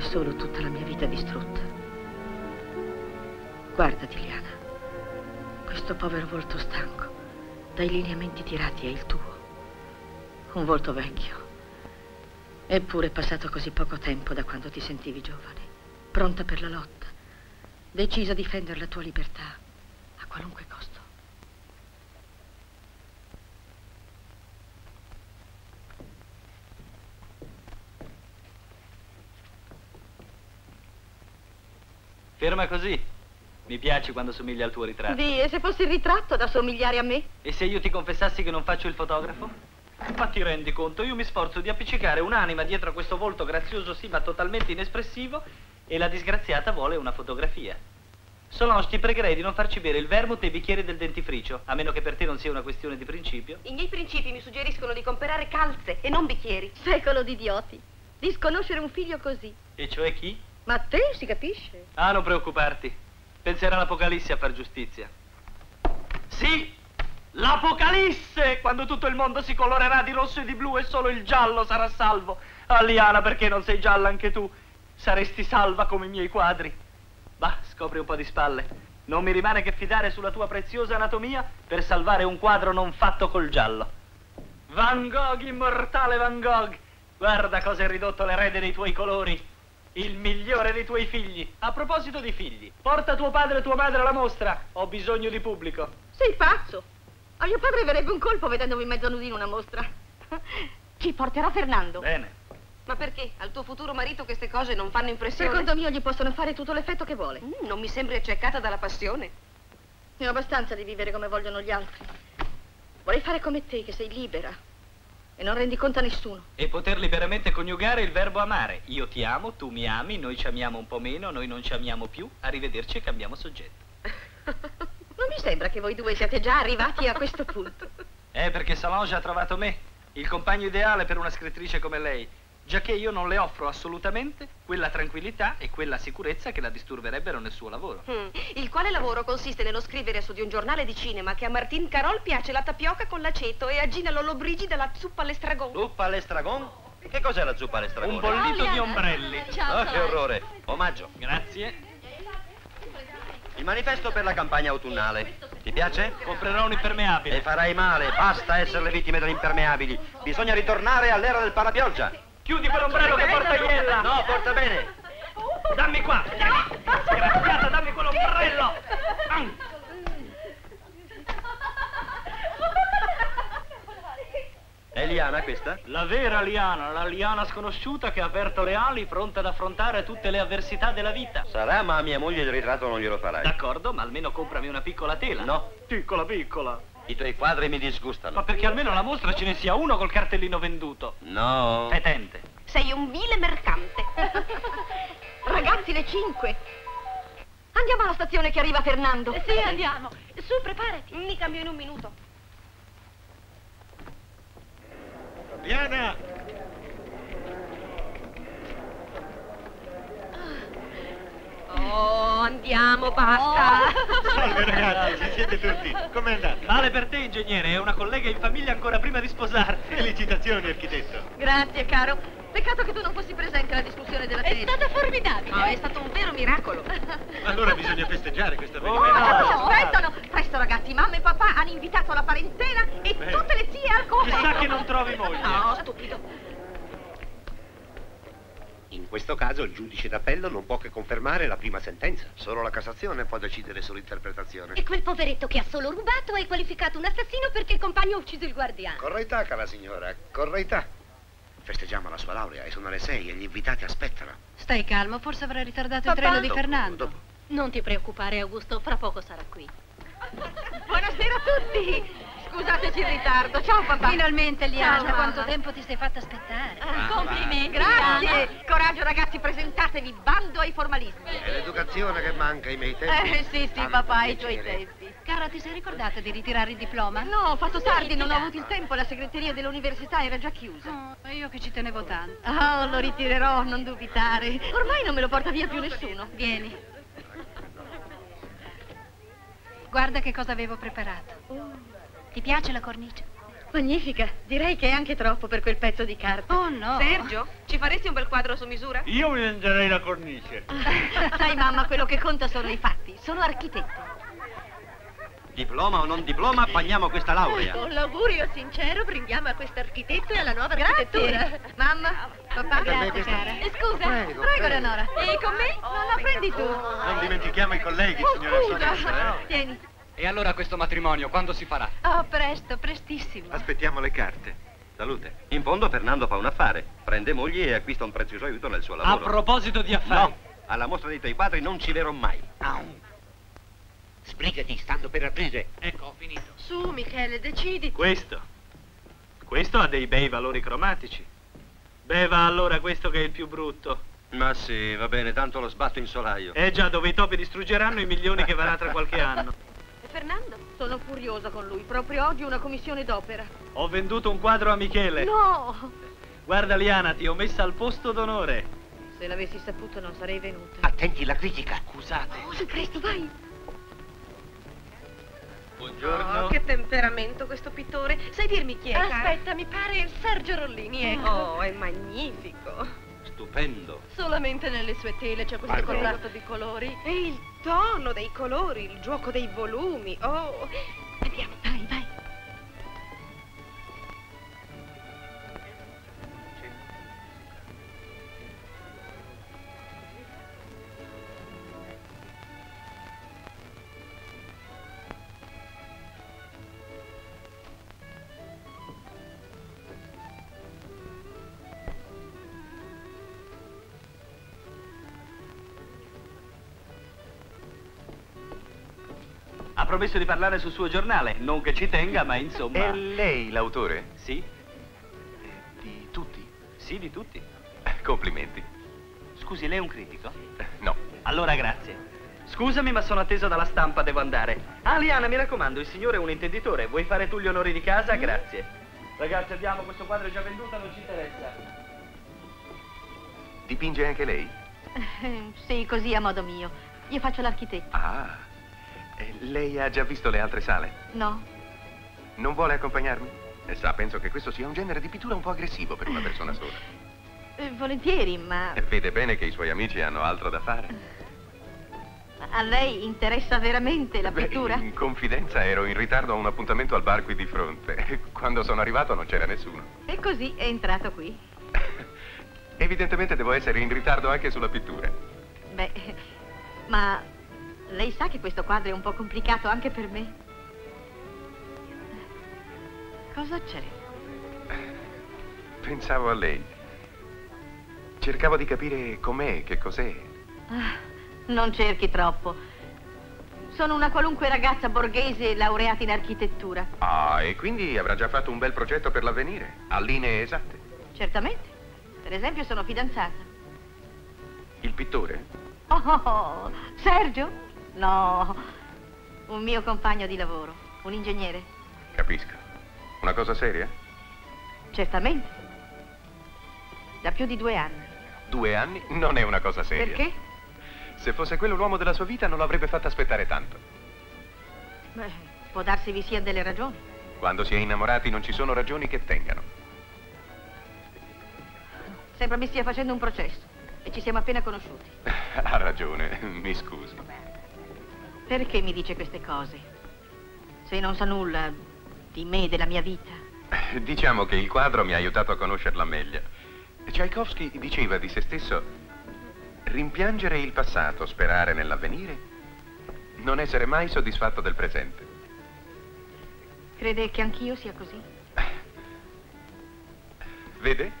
istante solo tutta la mia vita distrutta. Guardati, Liana. Questo povero volto stanco, dai lineamenti tirati, è il tuo. Un volto vecchio. Eppure è passato così poco tempo da quando ti sentivi giovane, pronta per la lotta, decisa a difendere la tua libertà a qualunque costo. Ferma così. Mi piaci quando somiglia al tuo ritratto. Di, e se fossi il ritratto da somigliare a me? E se io ti confessassi che non faccio il fotografo? Ma ti rendi conto, io mi sforzo di appiccicare un'anima dietro a questo volto grazioso sì, ma totalmente inespressivo, e la disgraziata vuole una fotografia. Solange, ti pregherei di non farci bere il vermouth e i bicchieri del dentifricio, a meno che per te non sia una questione di principio. I miei principi mi suggeriscono di comprare calze e non bicchieri. Secolo di idioti. Di sconoscere un figlio così. E cioè chi? Ma a te si capisce? Ah, non preoccuparti. Penserà l'Apocalisse a far giustizia. Sì, l'Apocalisse! Quando tutto il mondo si colorerà di rosso e di blu e solo il giallo sarà salvo. Aliana, perché non sei gialla anche tu? Saresti salva come i miei quadri. Va, scopri un po' di spalle. Non mi rimane che fidare sulla tua preziosa anatomia per salvare un quadro non fatto col giallo. Van Gogh, immortale Van Gogh! Guarda cosa è ridotto l'erede dei tuoi colori. Il migliore dei tuoi figli. A proposito di figli, porta tuo padre e tua madre alla mostra. Ho bisogno di pubblico. Sei pazzo. A mio padre verrebbe un colpo vedendomi mezzo nudino in una mostra. Ci porterà Fernando. Bene. Ma perché? Al tuo futuro marito queste cose non fanno impressione? Secondo mio gli possono fare tutto l'effetto che vuole. Mm, non mi sembri accecata dalla passione. Ne ho abbastanza di vivere come vogliono gli altri. Vorrei fare come te, che sei libera. E non rendi conto a nessuno. E poter liberamente coniugare il verbo amare. Io ti amo, tu mi ami, noi ci amiamo un po' meno, noi non ci amiamo più. Arrivederci e cambiamo soggetto. Non mi sembra che voi due siate già arrivati a questo punto. Eh, perché Solange ha trovato me, il compagno ideale per una scrittrice come lei. Giacché io non le offro assolutamente quella tranquillità e quella sicurezza che la disturberebbero nel suo lavoro. Mm, Il quale lavoro consiste nello scrivere su di un giornale di cinema che a Martin Carol piace la tapioca con l'aceto e a Gina Lollobrigida la zuppa all'estragon. Zuppa all'estragon? Che cos'è la zuppa all'estragon? Un bollito di ombrelli. Ah, che orrore. Omaggio. Grazie. Il manifesto per la campagna autunnale. Ti piace? Comprerò un impermeabile. E farai male, basta essere le vittime degli impermeabili. Bisogna ritornare all'era del parapioggia. Chiudi quell'ombrello che porta iella. No, porta bene. Dammi qua. Disgraziata, dammi quell'ombrello. È Liana questa? La vera Liana, la Liana sconosciuta che ha aperto le ali pronta ad affrontare tutte le avversità della vita. Sarà, ma a mia moglie il ritratto non glielo farai. D'accordo, ma almeno comprami una piccola tela. No. Piccola, piccola. I tuoi quadri mi Ma disgustano. perché almeno alla mostra ce ne sia uno col cartellino venduto. No. Petente. Sei un vile mercante. Ragazzi, le cinque. Andiamo alla stazione che arriva Fernando. Sì, andiamo. Su, preparati. Mi cambio in un minuto. Liana! Oh, andiamo, basta. Salve ragazzi, ci siete tutti. Com'è andata? Male per te, ingegnere, è una collega in famiglia ancora prima di sposarti. Felicitazioni, architetto. Grazie, caro. Peccato che tu non fossi presente alla discussione della tesi. È stata formidabile. No, è stato un vero miracolo. Allora bisogna festeggiare questo Come avvenimento. no? Oh, aspettano! Presto, ragazzi, mamma e papà hanno invitato la parentela e Beh. tutte le zie al convento. Chissà che non trovi moglie. No, stupido. In questo caso il giudice d'appello non può che confermare la prima sentenza. Solo la Cassazione può decidere sull'interpretazione. E quel poveretto che ha solo rubato è qualificato un assassino perché il compagno ha ucciso il guardiano. Correità, cara signora, correità. Festeggiamo la sua laurea e sono le sei e gli invitati aspettano. Stai calmo, forse avrà ritardato Papà? il treno di Dopo, Fernando. dopo. Non ti preoccupare, Augusto, fra poco sarà qui. Buonasera a tutti! Scusateci il ritardo. Ciao, papà. Finalmente, Liana, Ciao, quanto tempo ti sei fatta aspettare? Complimenti. Grazie! Coraggio, ragazzi, presentatevi. Bando ai formalismi. È l'educazione che manca ai miei tempi. Eh, sì, sì, Tanto papà, ai tuoi tempi. Cara, ti sei ricordata di ritirare il diploma? No, ho fatto tardi, non ho avuto il tempo, la segreteria dell'università era già chiusa. Oh, io che ci tenevo tanto. Oh, lo ritirerò, non dubitare. Ormai non me lo porta via più nessuno. Vieni. Guarda che cosa avevo preparato. Ti piace la cornice? Magnifica. Direi che è anche troppo per quel pezzo di carta. Oh no. Sergio, ci faresti un bel quadro su misura? Io mi mangerei la cornice. Sai, mamma, quello che conta sono i fatti. Sono architetto. Diploma o non diploma, pagniamo questa laurea. Con l'augurio sincero brindiamo a quest'architetto e alla nuova architettura. Mamma, papà, Grazie, cara. Eh, scusa, Prego, prego, prego. Leonora. E con me? No, la prendi tu. Non dimentichiamo i colleghi, Oh, signora scusa. Soressa, eh. Tieni. E allora questo matrimonio, quando si farà? Oh, presto, prestissimo. Aspettiamo le carte. Salute. In fondo Fernando fa un affare. Prende moglie e acquista un prezioso aiuto nel suo A lavoro. proposito di affari. No, alla mostra dei tuoi quadri non ci verrò mai. Sbrigati, stanno per aprire. Ecco, ho finito. Su, Michele, decidi. Questo. Questo ha dei bei valori cromatici. Beva allora questo che è il più brutto. Ma sì, va bene, tanto lo sbatto in solaio. È già dove i topi distruggeranno i milioni che varrà tra qualche anno. Fernando? Sono furiosa con lui. Proprio oggi una commissione d'opera. Ho venduto un quadro a Michele. No! Guarda Liana, ti ho messa al posto d'onore. Se l'avessi saputo non sarei venuta. Attenti la critica. Scusate. Oh, su, presto, vai! Buongiorno. Oh, che temperamento questo pittore. Sai dirmi chi è, cara? Aspetta, mi pare Sergio Rollini, ecco. Oh, è magnifico. Stupendo. Solamente nelle sue tele c'è questo contrasto di colori. E il tono dei colori, il gioco dei volumi. Oh, andiamo. Vai, vai. Promesso di parlare sul suo giornale. Non che ci tenga, ma insomma. È lei l'autore? Sì, Di tutti? sì, di tutti. Complimenti. Scusi, lei è un critico? No. Allora grazie. Scusami, ma sono atteso dalla stampa, devo andare. Ah, Liana, mi raccomando, il signore è un intenditore. Vuoi fare tu gli onori di casa? Grazie. Ragazzi, andiamo, questo quadro è già venduto, non ci interessa. Dipinge anche lei? Eh, Sì, così a modo mio. Io faccio l'architetto. Ah. Eh, lei ha già visto le altre sale? No? Non vuole accompagnarmi? Eh, sa, penso che questo sia un genere di pittura un po' aggressivo per una persona sola. Eh, volentieri, ma E vede bene che i suoi amici hanno altro da fare. a lei interessa veramente la Beh, pittura? in confidenza ero in ritardo a un appuntamento al bar qui di fronte. Quando sono arrivato non c'era nessuno. E così è entrato qui. Evidentemente devo essere in ritardo anche sulla pittura. Beh, ma lei sa che questo quadro è un po' complicato anche per me? Cosa c'è? Pensavo a lei. Cercavo di capire com'è, che cos'è. Ah, non cerchi troppo. Sono una qualunque ragazza borghese laureata in architettura. Ah, e quindi avrà già fatto un bel progetto per l'avvenire, a linee esatte. Certamente. Per esempio sono fidanzata. Il pittore? Oh, oh, oh, Sergio? No, un mio compagno di lavoro, un ingegnere. Capisco. Una cosa seria? Certamente. Da più di due anni. Due anni non è una cosa seria. Perché? Se fosse quello l'uomo della sua vita non l'avrebbe fatta aspettare tanto. Beh, può darsi vi siano delle ragioni. Quando si è innamorati non ci sono ragioni che tengano. Sembra mi stia facendo un processo e ci siamo appena conosciuti. ha ragione, mi scusi. Perché mi dice queste cose? Se non sa nulla di me, della mia vita. Diciamo che il quadro mi ha aiutato a conoscerla meglio. Tchaikovsky diceva di se stesso rimpiangere il passato, sperare nell'avvenire, non essere mai soddisfatto del presente. Crede che anch'io sia così? Vede?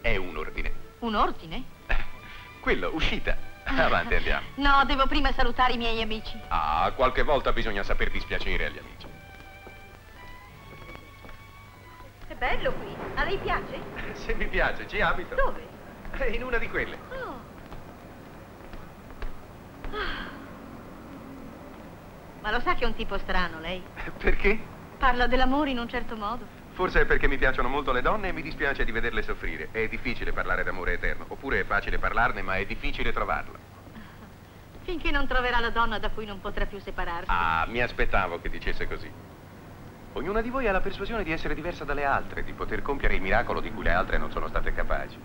È un ordine. Un ordine? Quello, uscita. Avanti, andiamo. No, devo prima salutare i miei amici. Ah, qualche volta bisogna saper dispiacere agli amici. È bello qui. A lei piace? Se mi piace, ci abito. Dove? In una di quelle. Oh. Ah. Ma lo sa che è un tipo strano, lei? Perché? Parla dell'amore in un certo modo. Forse è perché mi piacciono molto le donne e mi dispiace di vederle soffrire. È difficile parlare d'amore eterno, oppure è facile parlarne, ma è difficile trovarlo. Finché non troverà la donna da cui non potrà più separarsi. Ah, mi aspettavo che dicesse così. Ognuna di voi ha la persuasione di essere diversa dalle altre, di poter compiere il miracolo di cui le altre non sono state capaci.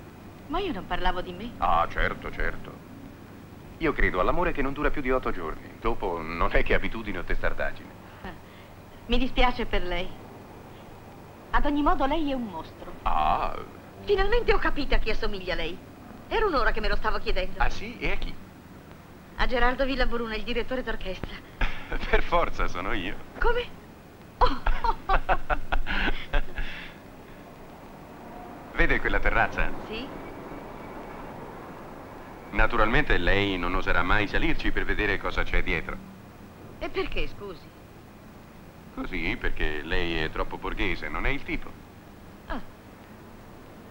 Ma io non parlavo di me. Ah, certo, certo. Io credo all'amore che non dura più di otto giorni. Dopo non è che abitudine o testardaggine. Mi dispiace per lei. Ad ogni modo lei è un mostro. Ah, Finalmente ho capito a chi assomiglia lei. Era un'ora che me lo stavo chiedendo. ah sì? E a chi? A Gerardo Villabruna, il direttore d'orchestra. per forza sono io. Come? Oh, Vede quella terrazza? Sì? Naturalmente lei non oserà mai salirci per vedere cosa c'è dietro. E perché, scusi? Così, perché lei è troppo borghese, non è il tipo. Ah.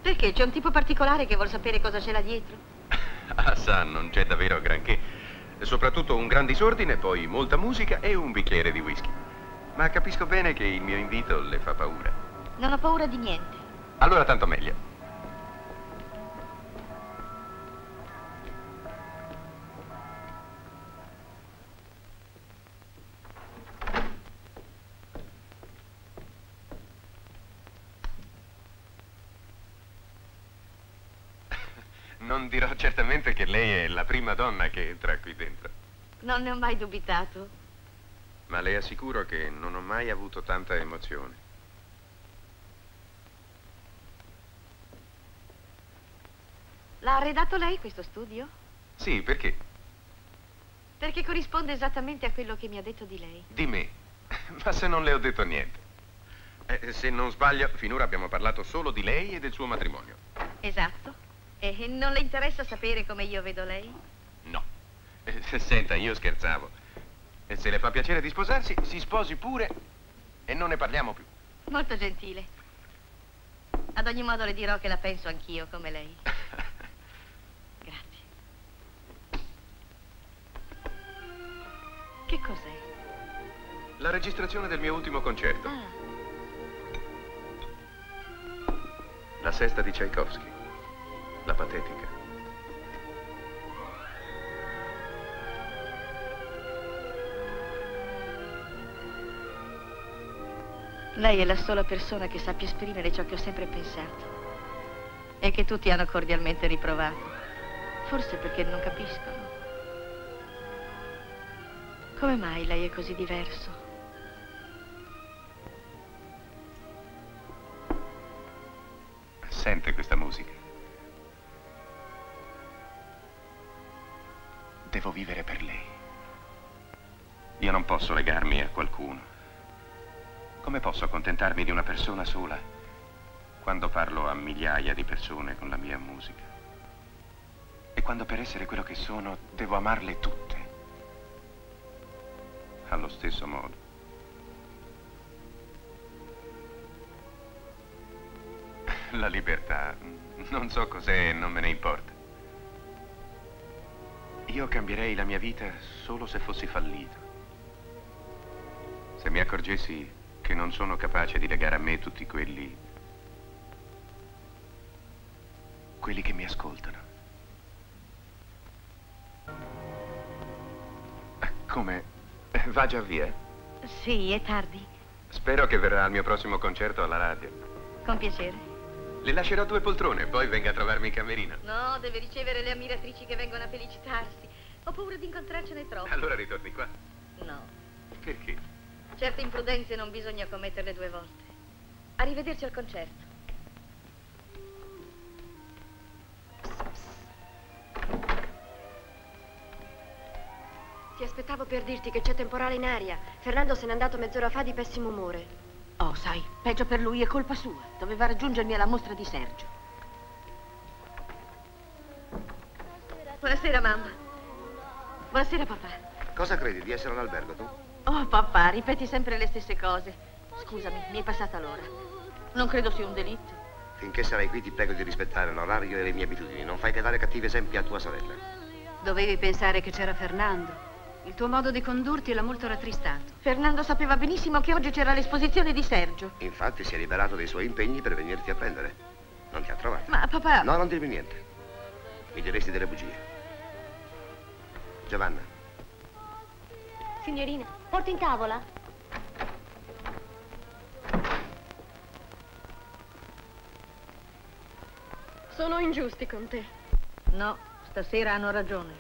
Perché c'è un tipo particolare che vuol sapere cosa c'è là dietro? Ah, sa, non c'è davvero granché. Soprattutto un gran disordine, poi molta musica e un bicchiere di whisky. Ma capisco bene che il mio invito le fa paura. Non ho paura di niente. Allora tanto meglio. Donna che entra qui dentro, Non ne ho mai dubitato. ma le assicuro che non ho mai avuto tanta emozione. L'ha arredato lei questo studio? Sì, perché? Perché corrisponde esattamente a quello che mi ha detto di lei. Di me. Ma se non le ho detto niente. Eh, se non sbaglio, finora abbiamo parlato solo di lei e del suo matrimonio. Esatto. E non le interessa sapere come io vedo lei? Eh, senta, io scherzavo. E se le fa piacere di sposarsi, si sposi pure e non ne parliamo più. Molto gentile. Ad ogni modo le dirò che la penso anch'io come lei. Grazie. Che cos'è? La registrazione del mio ultimo concerto. Ah, La sesta di Tchaikovsky. La patetica. Lei è la sola persona che sappia esprimere ciò che ho sempre pensato e che tutti hanno cordialmente riprovato. Forse perché non capiscono. Come mai lei è così diverso? Sente questa musica. Devo vivere per lei. Io non posso legarmi a qualcuno. Come posso accontentarmi di una persona sola quando parlo a migliaia di persone con la mia musica? E quando per essere quello che sono devo amarle tutte. Allo stesso modo. La libertà. Non so cos'è e non me ne importa. Io cambierei la mia vita solo se fossi fallito. Se mi accorgessi che non sono capace di legare a me tutti quelli... quelli che mi ascoltano. Come? Va già via? Sì, è tardi. Spero che verrà al mio prossimo concerto alla radio. Con piacere. Le lascerò due poltrone, poi venga a trovarmi in camerino. No, deve ricevere le ammiratrici che vengono a felicitarsi. Ho paura di incontrarcene troppe. Allora ritorni qua. No, Perché? Certe imprudenze non bisogna commetterle due volte. Arrivederci al concerto. Ti aspettavo per dirti che c'è temporale in aria. Fernando se n'è andato mezz'ora fa di pessimo umore. Oh, sai, peggio per lui è colpa sua. Doveva raggiungermi alla mostra di Sergio. Buonasera, mamma. Buonasera, papà. Cosa credi di essere all'albergo tu? Oh, papà, ripeti sempre le stesse cose. Scusami, mi è passata l'ora. Non credo sia un delitto. Finché sarai qui ti prego di rispettare l'orario e le mie abitudini. Non fai che dare cattivi esempi a tua sorella. Dovevi pensare che c'era Fernando. Il tuo modo di condurti l'ha molto rattristato. Fernando sapeva benissimo che oggi c'era l'esposizione di Sergio. Infatti si è liberato dei suoi impegni per venirti a prendere. Non ti ha trovato. Ma, papà... No, non dirmi niente. Mi diresti delle bugie. Giovanna, Signorina, Porti in tavola. Sono ingiusti con te. No, stasera hanno ragione.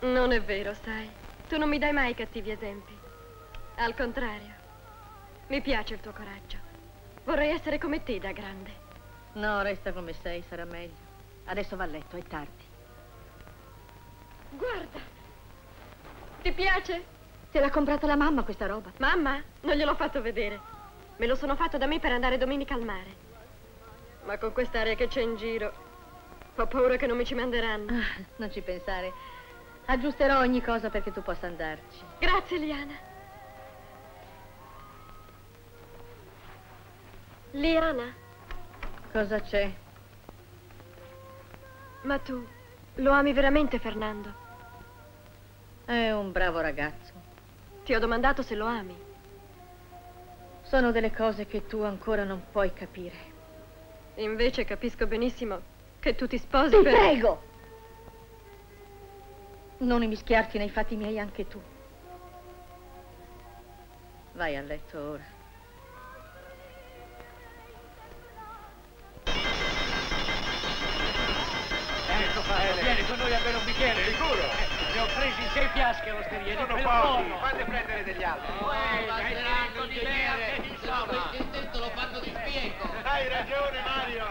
Non è vero, sai. Tu non mi dai mai cattivi esempi. Al contrario, mi piace il tuo coraggio. Vorrei essere come te da grande. No, resta come sei, sarà meglio. Adesso va a letto, è tardi. Guarda! Ti piace? Te l'ha comprata la mamma questa roba? Mamma? Non gliel'ho fatto vedere. Me lo sono fatto da me per andare domenica al mare. Ma con quest'aria che c'è in giro, ho paura che non mi ci manderanno. Ah, non ci pensare. Aggiusterò ogni cosa perché tu possa andarci. Grazie, Liana. Liana, Cosa c'è? ma tu lo ami veramente, Fernando? È un bravo ragazzo. Ti ho domandato se lo ami. Sono delle cose che tu ancora non puoi capire. Invece capisco benissimo che tu ti sposi Ti per... prego! Non immischiarti nei fatti miei anche tu. Vai a letto ora. Ecco vieni con noi a bere un bicchiere. Sicuro? Ne ho presi sei fiasche all'osteria, di Sono quel pochi, fate prendere degli altri. Basteranno di me, insomma. lo fanno di spiego. Hai ragione, Mario.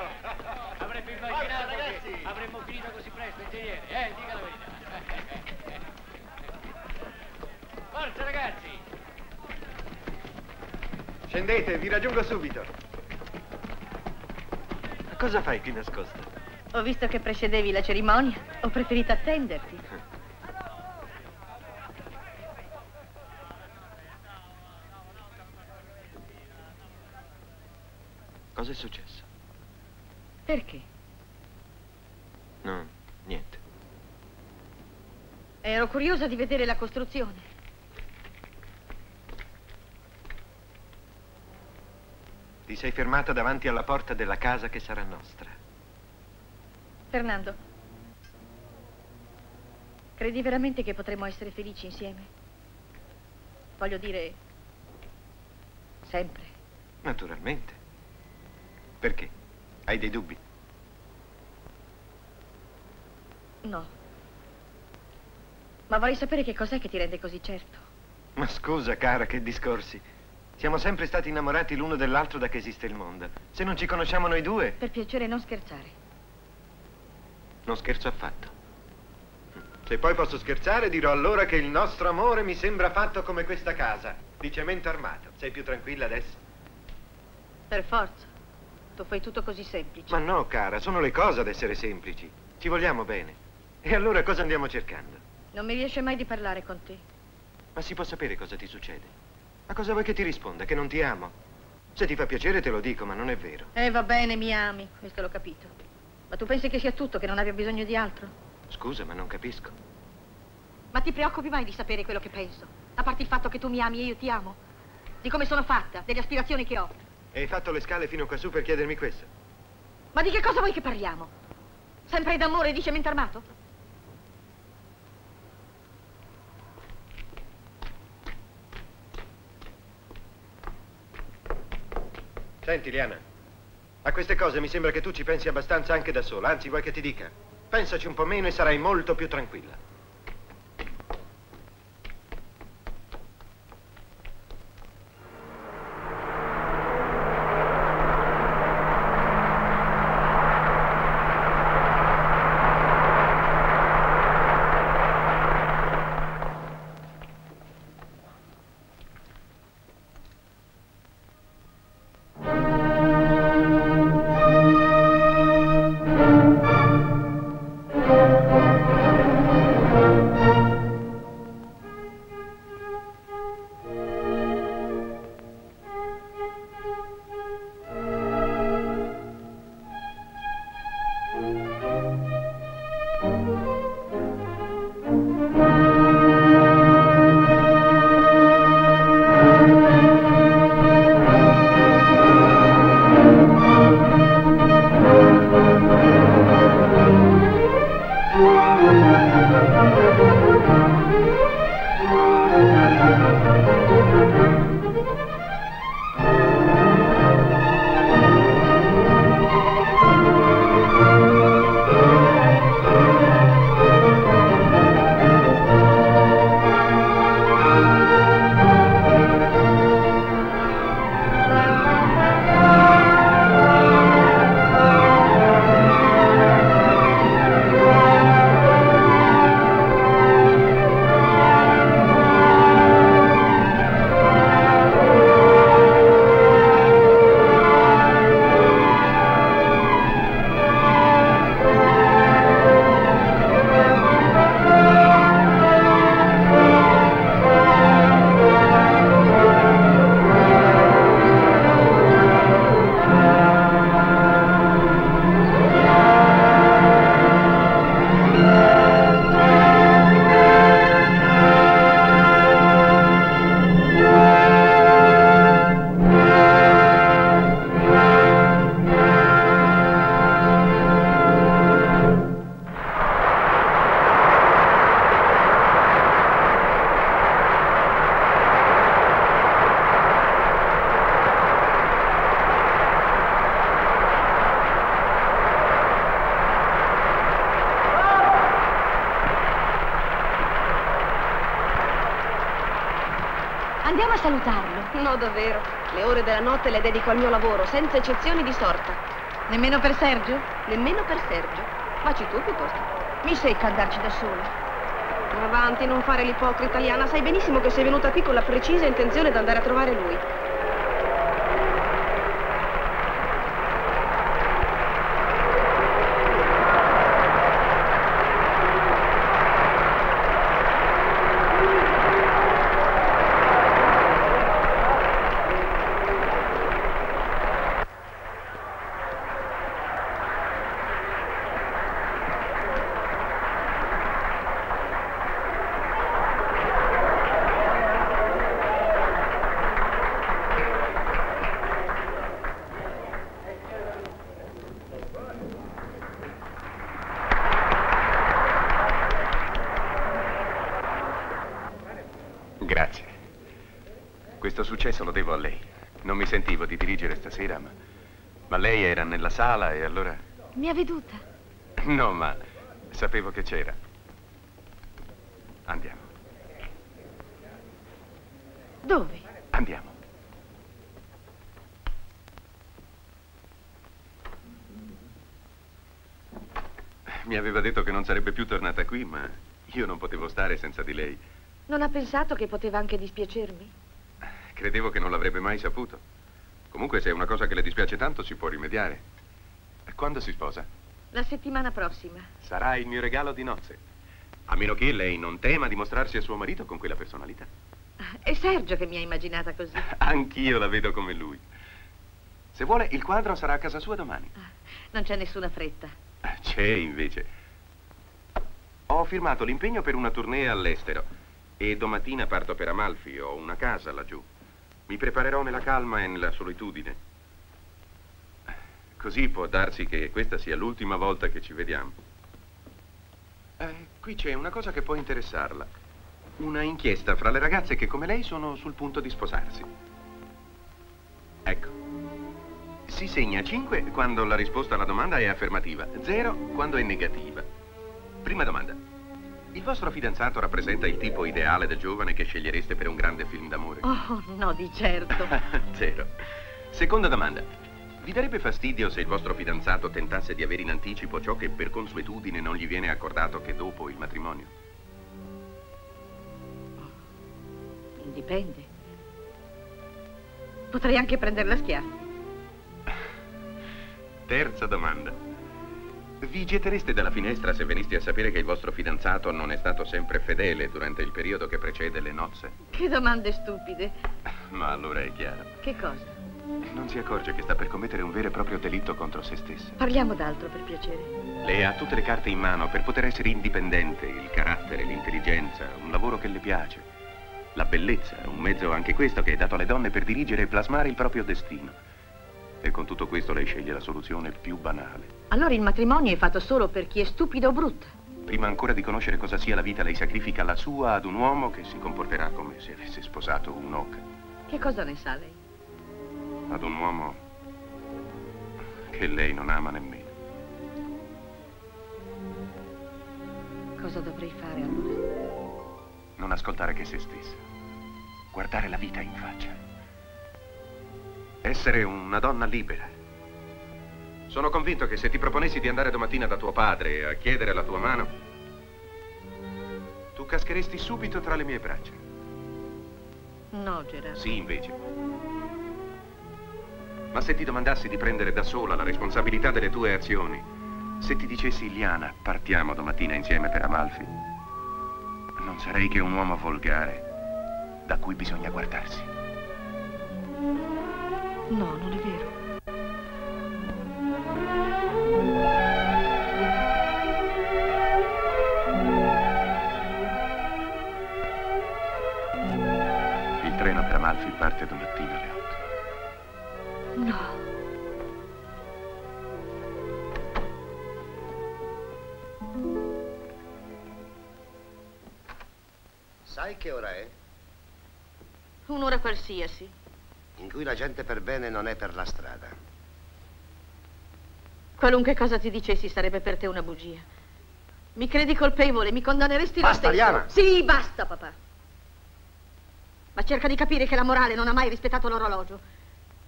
Avrebbe immaginato ragazzi. che avremmo finito così presto, ingegnere. Eh, dica la verità. Forza, ragazzi. Scendete, vi raggiungo subito. Cosa fai qui nascosta? Ho visto che precedevi la cerimonia. Ho preferito attenderti. Successo? Perché? No, niente. Ero curiosa di vedere la costruzione. Ti sei fermata davanti alla porta della casa che sarà nostra. Fernando, credi veramente che potremo essere felici insieme? Voglio dire, sempre. Naturalmente. Perché? Hai dei dubbi? No. Ma vorrei sapere che cos'è che ti rende così certo. Ma scusa, cara, che discorsi. Siamo sempre stati innamorati l'uno dell'altro da che esiste il mondo. Se non ci conosciamo noi due, Per piacere non scherzare. non scherzo affatto. Se poi posso scherzare, dirò allora che il nostro amore mi sembra fatto come questa casa, di cemento armato. Sei più tranquilla adesso? Per forza. Tu fai tutto così semplice. Ma no, cara, sono le cose ad essere semplici. Ci vogliamo bene. E allora cosa andiamo cercando? Non mi riesce mai di parlare con te. Ma si può sapere cosa ti succede? Ma cosa vuoi che ti risponda? Che non ti amo? Se ti fa piacere te lo dico, ma non è vero. Eh, va bene, mi ami, questo l'ho capito. Ma tu pensi che sia tutto, che non abbia bisogno di altro? Scusa, ma non capisco. Ma ti preoccupi mai di sapere quello che penso? A parte il fatto che tu mi ami e io ti amo? Di come sono fatta, delle aspirazioni che ho. E hai fatto le scale fino qua su per chiedermi questo? Ma di che cosa vuoi che parliamo? Sempre d'amore e di cemento armato? Senti, Liana, a queste cose mi sembra che tu ci pensi abbastanza anche da sola. Anzi, vuoi che ti dica? Pensaci un po' meno e sarai molto più tranquilla. Davvero. Le ore della notte le dedico al mio lavoro, senza eccezioni di sorta. Nemmeno per Sergio? Nemmeno per Sergio. Facci tu piuttosto. Mi secca andarci da sola. Avanti, non fare l'ipocrita, Liana. Sai benissimo che sei venuta qui con la precisa intenzione di andare a trovare lui. Grazie. Questo successo lo devo a lei. Non mi sentivo di dirigere stasera, ma, ma lei era nella sala e allora... Mi ha veduta. No, ma sapevo che c'era. Andiamo, Dove? andiamo. Mi aveva detto che non sarebbe più tornata qui, ma io non potevo stare senza di lei. Non ha pensato che poteva anche dispiacermi? Credevo che non l'avrebbe mai saputo. Comunque, se è una cosa che le dispiace tanto, si può rimediare. Quando si sposa? La settimana prossima. Sarà il mio regalo di nozze. A meno che lei non tema di mostrarsi a suo marito con quella personalità. È Sergio che mi ha immaginata così. Anch'io la vedo come lui. Se vuole, il quadro sarà a casa sua domani. Non c'è nessuna fretta. C'è, invece. Ho firmato l'impegno per una tournée all'estero e domattina parto per Amalfi. Ho una casa laggiù. Mi preparerò nella calma e nella solitudine. Così può darsi che questa sia l'ultima volta che ci vediamo. Eh, qui c'è una cosa che può interessarla. Una inchiesta fra le ragazze che come lei sono sul punto di sposarsi. Ecco. Si segna 5 quando la risposta alla domanda è affermativa, 0 quando è negativa. Prima domanda. Il vostro fidanzato rappresenta il tipo ideale del giovane che scegliereste per un grande film d'amore? Oh, no, di certo. Zero. Seconda domanda. Vi darebbe fastidio se il vostro fidanzato tentasse di avere in anticipo ciò che per consuetudine non gli viene accordato che dopo il matrimonio? Dipende. Potrei anche prenderla a schiaffi. Terza domanda. Vi gettereste dalla finestra se veniste a sapere che il vostro fidanzato non è stato sempre fedele durante il periodo che precede le nozze? Che domande stupide. Ma allora è chiaro. Che cosa? Non si accorge che sta per commettere un vero e proprio delitto contro se stessa. Parliamo d'altro, per piacere. Lei ha tutte le carte in mano per poter essere indipendente, il carattere, l'intelligenza, un lavoro che le piace. La bellezza, un mezzo anche questo che è dato alle donne per dirigere e plasmare il proprio destino. E con tutto questo lei sceglie la soluzione più banale. Allora il matrimonio è fatto solo per chi è stupido o brutta. Prima ancora di conoscere cosa sia la vita, lei sacrifica la sua ad un uomo che si comporterà come se avesse sposato un'oca. Che cosa ne sa lei? Ad un uomo che lei non ama nemmeno. Cosa dovrei fare allora? Non ascoltare che se stessa. Guardare la vita in faccia. Essere una donna libera. Sono convinto che se ti proponessi di andare domattina da tuo padre a chiedere la tua mano, tu cascheresti subito tra le mie braccia. No, Gerardo. Sì, invece. Ma se ti domandassi di prendere da sola la responsabilità delle tue azioni, se ti dicessi, Iliana, partiamo domattina insieme per Amalfi, non sarei che un uomo volgare da cui bisogna guardarsi. No, non è vero. Il treno per Amalfi parte domattina alle 8. No. Sai che ora è? Un'ora qualsiasi. In cui la gente per bene non è per la strada. Qualunque cosa ti dicessi sarebbe per te una bugia. Mi credi colpevole, mi condanneresti Basta, lo stesso. Liana. Sì, basta, papà. Ma cerca di capire che la morale non ha mai rispettato l'orologio.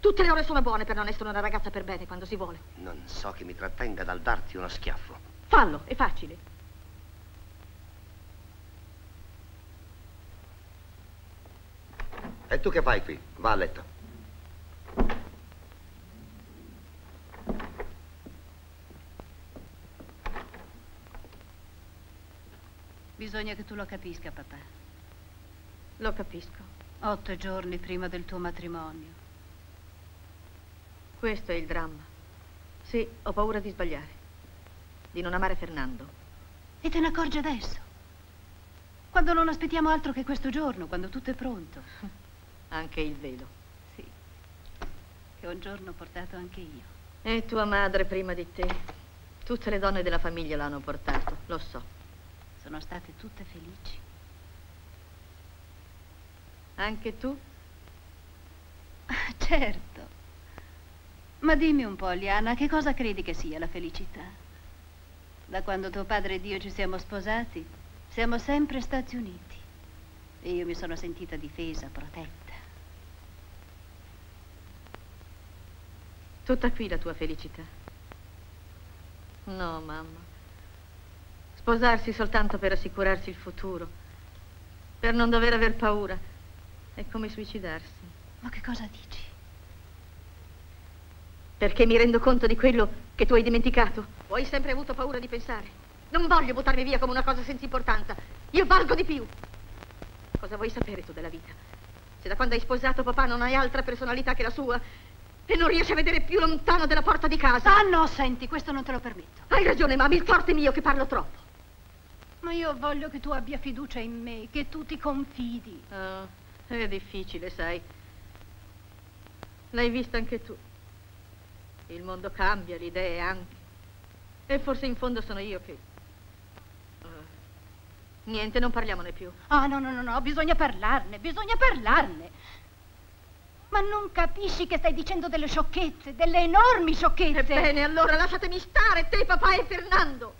Tutte le ore sono buone per non essere una ragazza per bene quando si vuole. Non so che mi trattenga dal darti uno schiaffo. Fallo, è facile. E tu che fai qui? Va a letto. Bisogna che tu lo capisca, papà. Lo capisco. Otto giorni prima del tuo matrimonio. Questo è il dramma. Sì, ho paura di sbagliare. Di non amare Fernando. E te ne accorgi adesso? Quando non aspettiamo altro che questo giorno, quando tutto è pronto. Anche il velo. Che un giorno ho portato anche io. E tua madre prima di te. Tutte le donne della famiglia l'hanno portato, lo so. Sono state tutte felici. Anche tu? Certo. Ma dimmi un po', Liana, che cosa credi che sia la felicità? Da quando tuo padre ed io ci siamo sposati, siamo sempre stati uniti. E io mi sono sentita difesa, protetta. Tutta qui la tua felicità. No, mamma. Sposarsi soltanto per assicurarsi il futuro, per non dover aver paura, è come suicidarsi. Ma che cosa dici? Perché mi rendo conto di quello che tu hai dimenticato. O hai sempre avuto paura di pensare. Non voglio buttarmi via come una cosa senza importanza. Io valgo di più. Cosa vuoi sapere tu della vita? Se da quando hai sposato papà non hai altra personalità che la sua e non riesci a vedere più lontano della porta di casa. Ah no, senti, questo non te lo permetto. Hai ragione, mami, il torto è mio che parlo troppo. Ma io voglio che tu abbia fiducia in me, che tu ti confidi. Oh, è difficile, sai. L'hai vista anche tu. Il mondo cambia, le idee anche. E forse in fondo sono io che... Uh, niente, non parliamone più. Ah, no, no, no, no, bisogna parlarne, bisogna parlarne. Ma non capisci che stai dicendo delle sciocchezze, delle enormi sciocchezze? Ebbene, allora lasciatemi stare, te, papà e Fernando.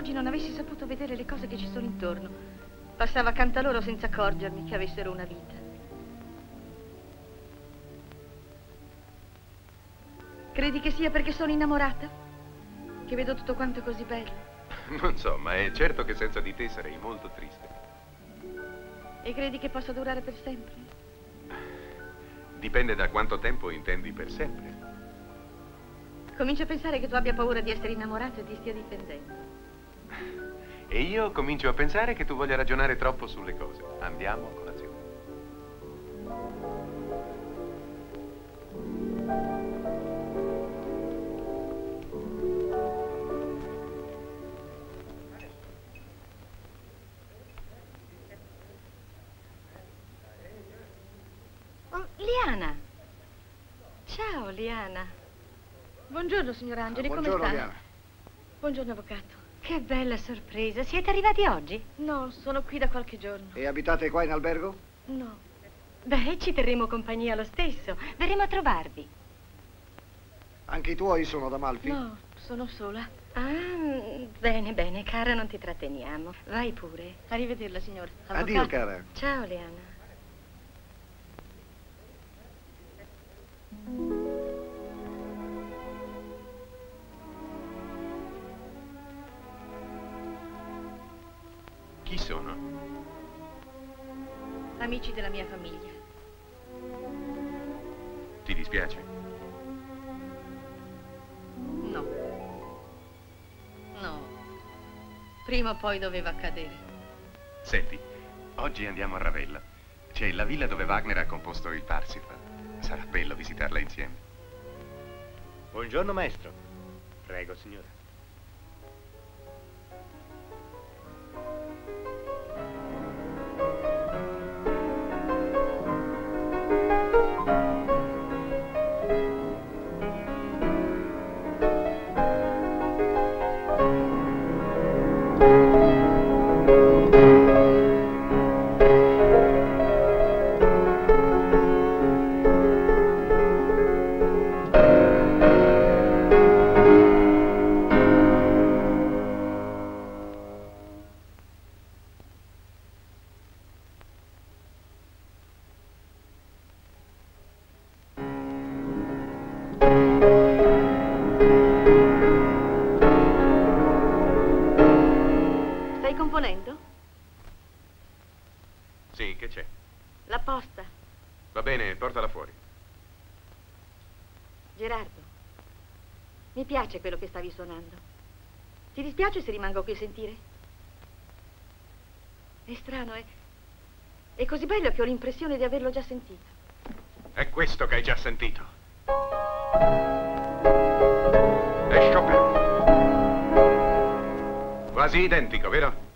Oggi non avessi saputo vedere le cose che ci sono intorno. Passavo accanto a loro senza accorgermi che avessero una vita. Credi che sia perché sono innamorata? Che vedo tutto quanto così bello? non so, ma è certo che senza di te sarei molto triste. E credi che possa durare per sempre? Dipende da quanto tempo intendi per sempre. Comincio a pensare che tu abbia paura di essere innamorato e ti stia dipendendo. E io comincio a pensare che tu voglia ragionare troppo sulle cose. Andiamo a colazione. Oh, Liana! Ciao, Liana. Buongiorno, signor Angeli, come Buongiorno, sta? Liana. Buongiorno, avvocato. Che bella sorpresa. Siete arrivati oggi? No, sono qui da qualche giorno. E abitate qua in albergo? No. Beh, ci terremo compagnia lo stesso. Verremo a trovarvi. Anche i tuoi sono da Malfi? No, sono sola. Ah, bene, bene, cara, non ti tratteniamo. Vai pure. Arrivederla, signore. Addio, Avvocato. cara. Ciao, Leana. Chi sono? Amici della mia famiglia. Ti dispiace? No. No. Prima o poi doveva accadere. Senti, oggi andiamo a Ravenna. C'è la villa dove Wagner ha composto il Parsifal. Sarà bello visitarla insieme. Buongiorno, maestro. Prego, signora. うん。Piace quello che stavi suonando. Ti dispiace se rimango qui a sentire? È strano, è... È così bello che ho l'impressione di averlo già sentito. È questo che hai già sentito. È Chopin. Quasi identico, vero?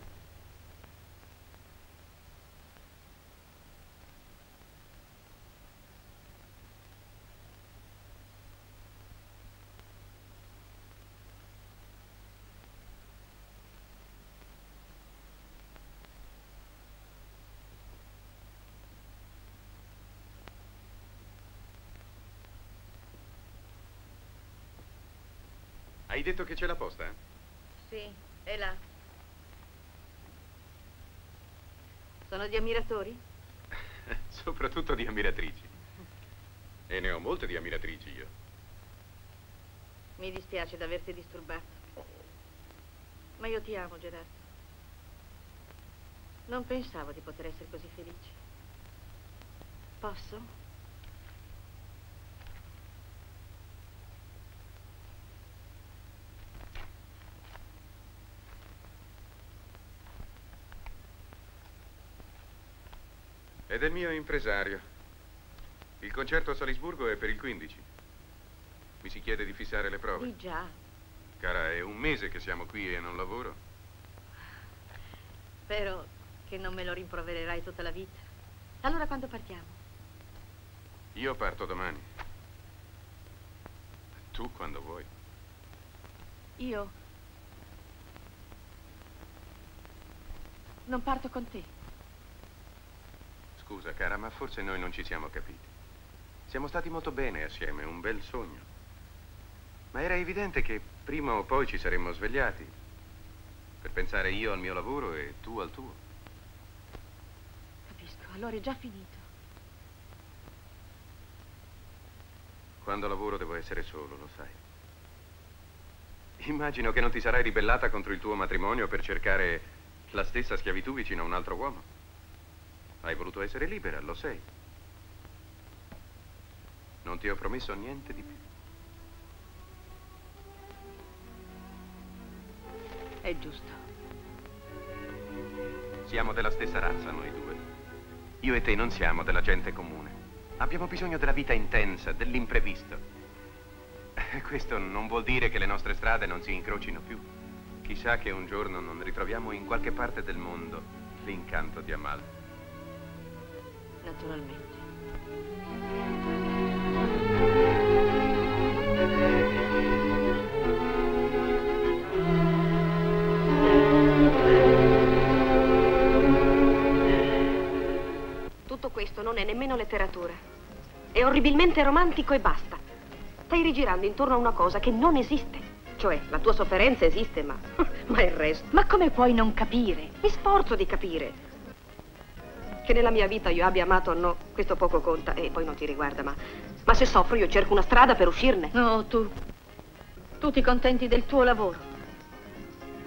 Hai detto che c'è la posta? Sì, è là. Sono di ammiratori? Soprattutto di ammiratrici. E ne ho molte di ammiratrici io. Mi dispiace d'averti disturbato. Ma io ti amo, Gerardo. Non pensavo di poter essere così felice. Posso? È del mio impresario. Il concerto a Salisburgo è per il 15. Mi si chiede di fissare le prove. Di già. Cara, è un mese che siamo qui e non lavoro. Però che non me lo rimprovererai tutta la vita. Allora quando partiamo? Io parto domani. Tu quando vuoi. Io non parto con te. Scusa, cara, ma forse noi non ci siamo capiti. Siamo stati molto bene assieme, un bel sogno. Ma era evidente che prima o poi ci saremmo svegliati. Per pensare io al mio lavoro e tu al tuo. Capisco, allora è già finito. Quando lavoro devo essere solo, lo sai. Immagino che non ti sarai ribellata contro il tuo matrimonio per cercare la stessa schiavitù vicino a un altro uomo. Hai voluto essere libera, lo sei. Non ti ho promesso niente di più. È giusto. Siamo della stessa razza, noi due. Io e te non siamo della gente comune. Abbiamo bisogno della vita intensa, dell'imprevisto. Questo non vuol dire che le nostre strade non si incrocino più. Chissà che un giorno non ritroviamo in qualche parte del mondo l'incanto di Amal. Naturalmente. Tutto questo non è nemmeno letteratura. È orribilmente romantico e basta. Stai rigirando intorno a una cosa che non esiste. Cioè, la tua sofferenza esiste, ma... ma il resto... Ma come puoi non capire? Mi sforzo di capire. Che nella mia vita io abbia amato o no, questo poco conta e poi non ti riguarda, ma... Ma se soffro io cerco una strada per uscirne. No, tu. Tu ti contenti del tuo lavoro.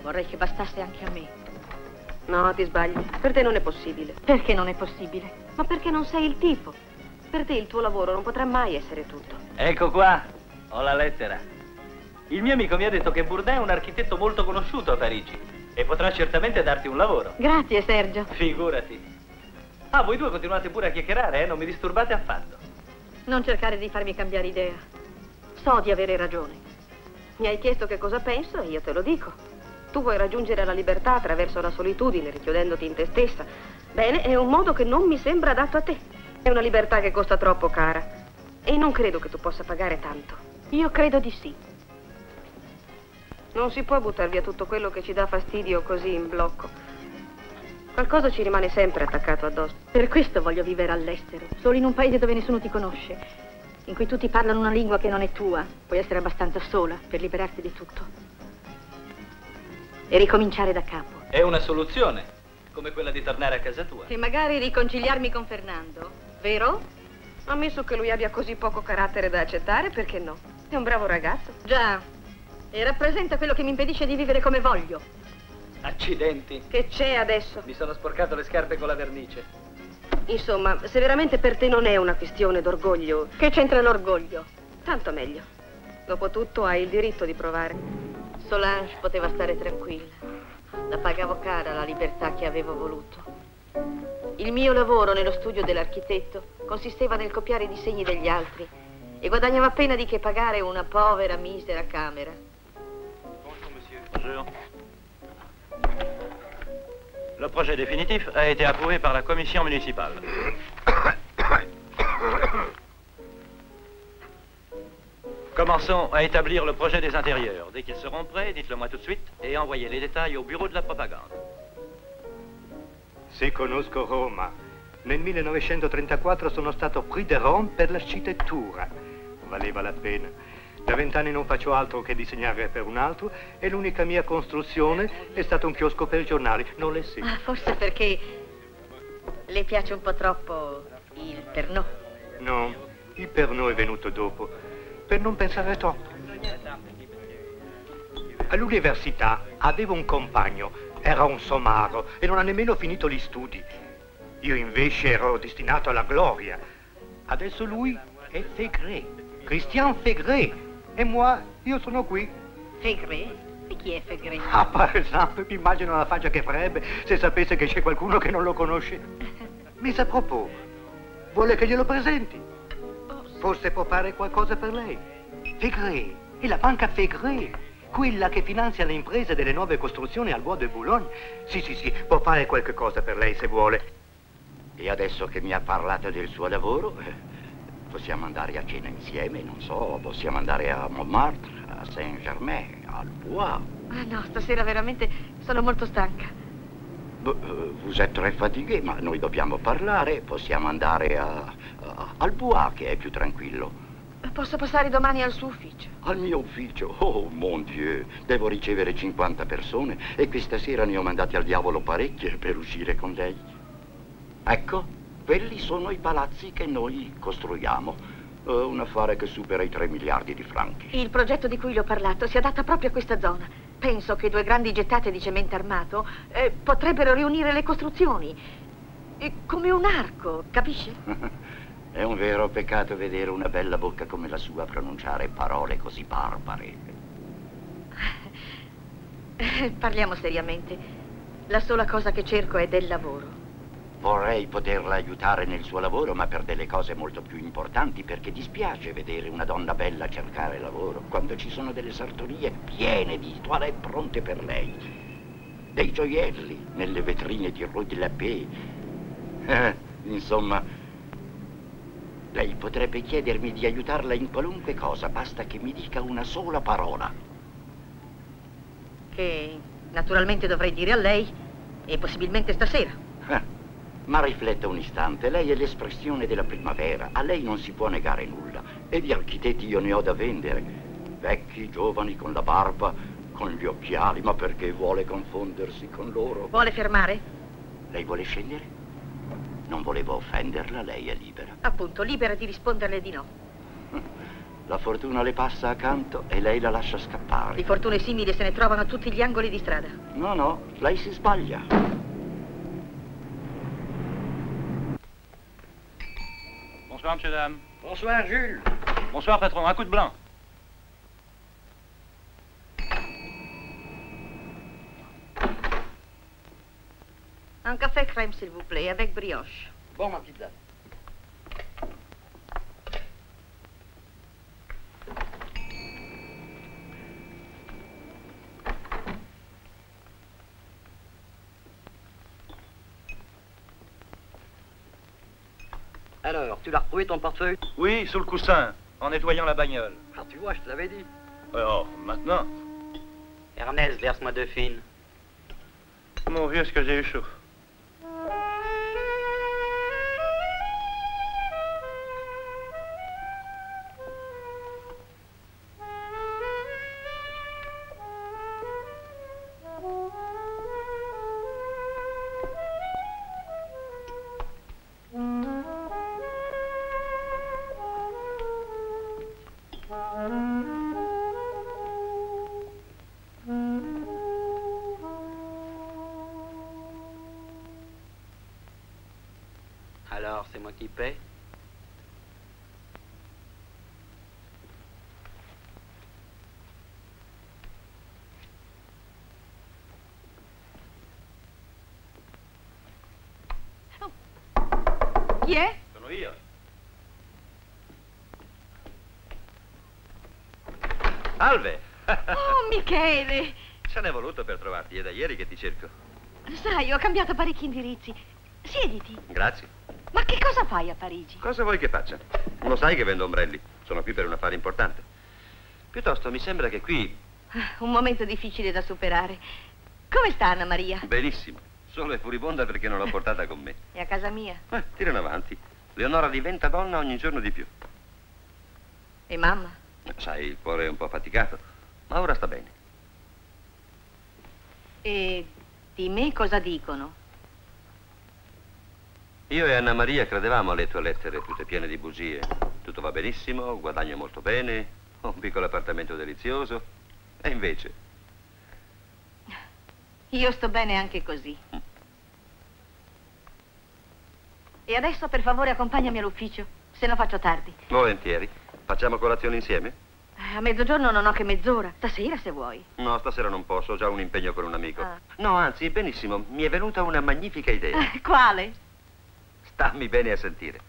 Vorrei che bastasse anche a me. No, ti sbagli. Per te non è possibile. Perché non è possibile? Ma perché non sei il tipo? Per te il tuo lavoro non potrà mai essere tutto. Ecco qua, ho la lettera. Il mio amico mi ha detto che Bourdin è un architetto molto conosciuto a Parigi e potrà certamente darti un lavoro. Grazie, Sergio. Figurati. Ah, voi due continuate pure a chiacchierare, eh? Non mi disturbate affatto. Non cercare di farmi cambiare idea. So di avere ragione. Mi hai chiesto che cosa penso e io te lo dico. Tu vuoi raggiungere la libertà attraverso la solitudine, richiudendoti in te stessa. Bene, è un modo che non mi sembra adatto a te. È una libertà che costa troppo cara. E non credo che tu possa pagare tanto. Io credo di sì. Non si può buttare via tutto quello che ci dà fastidio così in blocco. Qualcosa ci rimane sempre attaccato addosso. Per questo voglio vivere all'estero, solo in un paese dove nessuno ti conosce, in cui tutti parlano una lingua che non è tua. Puoi essere abbastanza sola per liberarti di tutto. E ricominciare da capo. È una soluzione, come quella di tornare a casa tua. E magari riconciliarmi con Fernando, vero? Ammesso che lui abbia così poco carattere da accettare, perché no? È un bravo ragazzo. Già, e rappresenta quello che mi impedisce di vivere come voglio. Accidenti. Che c'è adesso? Mi sono sporcato le scarpe con la vernice. Insomma, se veramente per te non è una questione d'orgoglio... Che c'entra l'orgoglio? Tanto meglio. Dopotutto hai il diritto di provare. Solange poteva stare tranquilla. La pagavo cara la libertà che avevo voluto. Il mio lavoro nello studio dell'architetto consisteva nel copiare i disegni degli altri e guadagnava appena di che pagare una povera, misera camera. Bonjour. Le projet définitif a été approuvé par la commission municipale. Commençons à établir le projet des intérieurs. Dès qu'ils seront prêts, dites-le moi tout de suite et envoyez les détails au bureau de la propagande. Se conosco Roma. Nel 1934 sono stato prix de Rome per l'architettura. Valeva la pena. Da vent'anni non faccio altro che disegnare per un altro e l'unica mia costruzione è stato un chiosco per i giornali. Non le sì. Ah, forse perché le piace un po' troppo il Pernod. No, il Pernod è venuto dopo, per non pensare troppo. All'università avevo un compagno, era un somaro e non ha nemmeno finito gli studi. Io invece ero destinato alla gloria. Adesso lui è Fegre, Christian Fegre. E moi, io sono qui. Fegre? E chi è Fegre? Ah, per esempio, mi immagino la faccia che farebbe se sapesse che c'è qualcuno che non lo conosce. Miss a propos, vuole che glielo presenti? Forse può fare qualcosa per lei. Fegre, è la banca Fegre. quella che finanzia le imprese delle nuove costruzioni al Bois de Boulogne. Sì, sì, sì, può fare qualche cosa per lei se vuole. E adesso che mi ha parlato del suo lavoro, eh, possiamo andare a cena insieme, non so, possiamo andare a Montmartre, a Saint-Germain, al Bois. Ah no, stasera veramente sono molto stanca. B- eh, vous êtes très fatigué, ma noi dobbiamo parlare, possiamo andare a- a- al Bois che è più tranquillo. Posso passare domani al suo ufficio? Al mio ufficio? Oh, mon Dieu, devo ricevere 50 persone e questa sera ne ho mandati al diavolo parecchie per uscire con lei. Ecco, quelli sono i palazzi che noi costruiamo. Eh, un affare che supera i 3 miliardi di franchi. Il progetto di cui le ho parlato si adatta proprio a questa zona. Penso che due grandi gettate di cemento armato eh, potrebbero riunire le costruzioni. Eh, come un arco, capisce? È un vero peccato vedere una bella bocca come la sua pronunciare parole così barbare. Parliamo seriamente. La sola cosa che cerco è del lavoro. Vorrei poterla aiutare nel suo lavoro, ma per delle cose molto più importanti, perché dispiace vedere una donna bella cercare lavoro quando ci sono delle sartorie piene di toilette pronte per lei. Dei gioielli nelle vetrine di Rue de la Paix. Eh, insomma, lei potrebbe chiedermi di aiutarla in qualunque cosa, basta che mi dica una sola parola. Che naturalmente dovrei dire a lei e possibilmente stasera. Eh, Ma rifletta un istante, lei è l'espressione della primavera, a lei non si può negare nulla. E di architetti io ne ho da vendere. Vecchi, giovani, con la barba, con gli occhiali, ma perché vuole confondersi con loro? Vuole fermare? Lei vuole scendere? Non volevo offenderla, lei è libera. Appunto, libera di risponderle di no. La fortuna le passa accanto e lei la lascia scappare. Di fortune simili se ne trovano a tutti gli angoli di strada. No, no, lei si sbaglia. Bonsoir, monsieur, dame. Bonsoir, Jules. Bonsoir, patron. Un coup de blanc. Un café crème, s'il vous plaît, avec brioche. Bon, ma petite dame. Alors, tu l'as retrouvé ton portefeuille Oui, sous le coussin, en nettoyant la bagnole. Ah, tu vois, je te l'avais dit. Oh, maintenant Ernest, verse-moi deux fines. Mon vieux, est-ce que j'ai eu chaud? Salve! Oh, Michele! Ce n'è voluto per trovarti, è da ieri che ti cerco. Sai, ho cambiato parecchi indirizzi. Siediti. Grazie. Ma che cosa fai a Parigi? Cosa vuoi che faccia? Lo sai che vendo ombrelli. Sono qui per un affare importante. Piuttosto, mi sembra che qui... Ah, Un momento difficile da superare. Come sta Anna Maria? Benissimo. Solo è furibonda perché non l'ho portata con me. È a casa mia. Eh, tirano avanti. Leonora diventa donna ogni giorno di più. E mamma? Sai, il cuore è un po' faticato, ma ora sta bene. E di me cosa dicono? Io e Anna Maria credevamo alle tue lettere tutte piene di bugie. Tutto va benissimo, guadagno molto bene, ho un piccolo appartamento delizioso. E invece, Io sto bene anche così. E adesso per favore accompagnami all'ufficio, se no faccio tardi. volentieri, facciamo colazione insieme? A mezzogiorno non ho che mezz'ora. Stasera se vuoi. No, stasera non posso, ho già un impegno con un amico. Ah. No, anzi, benissimo, mi è venuta una magnifica idea. Eh, Quale? Stammi bene a sentire.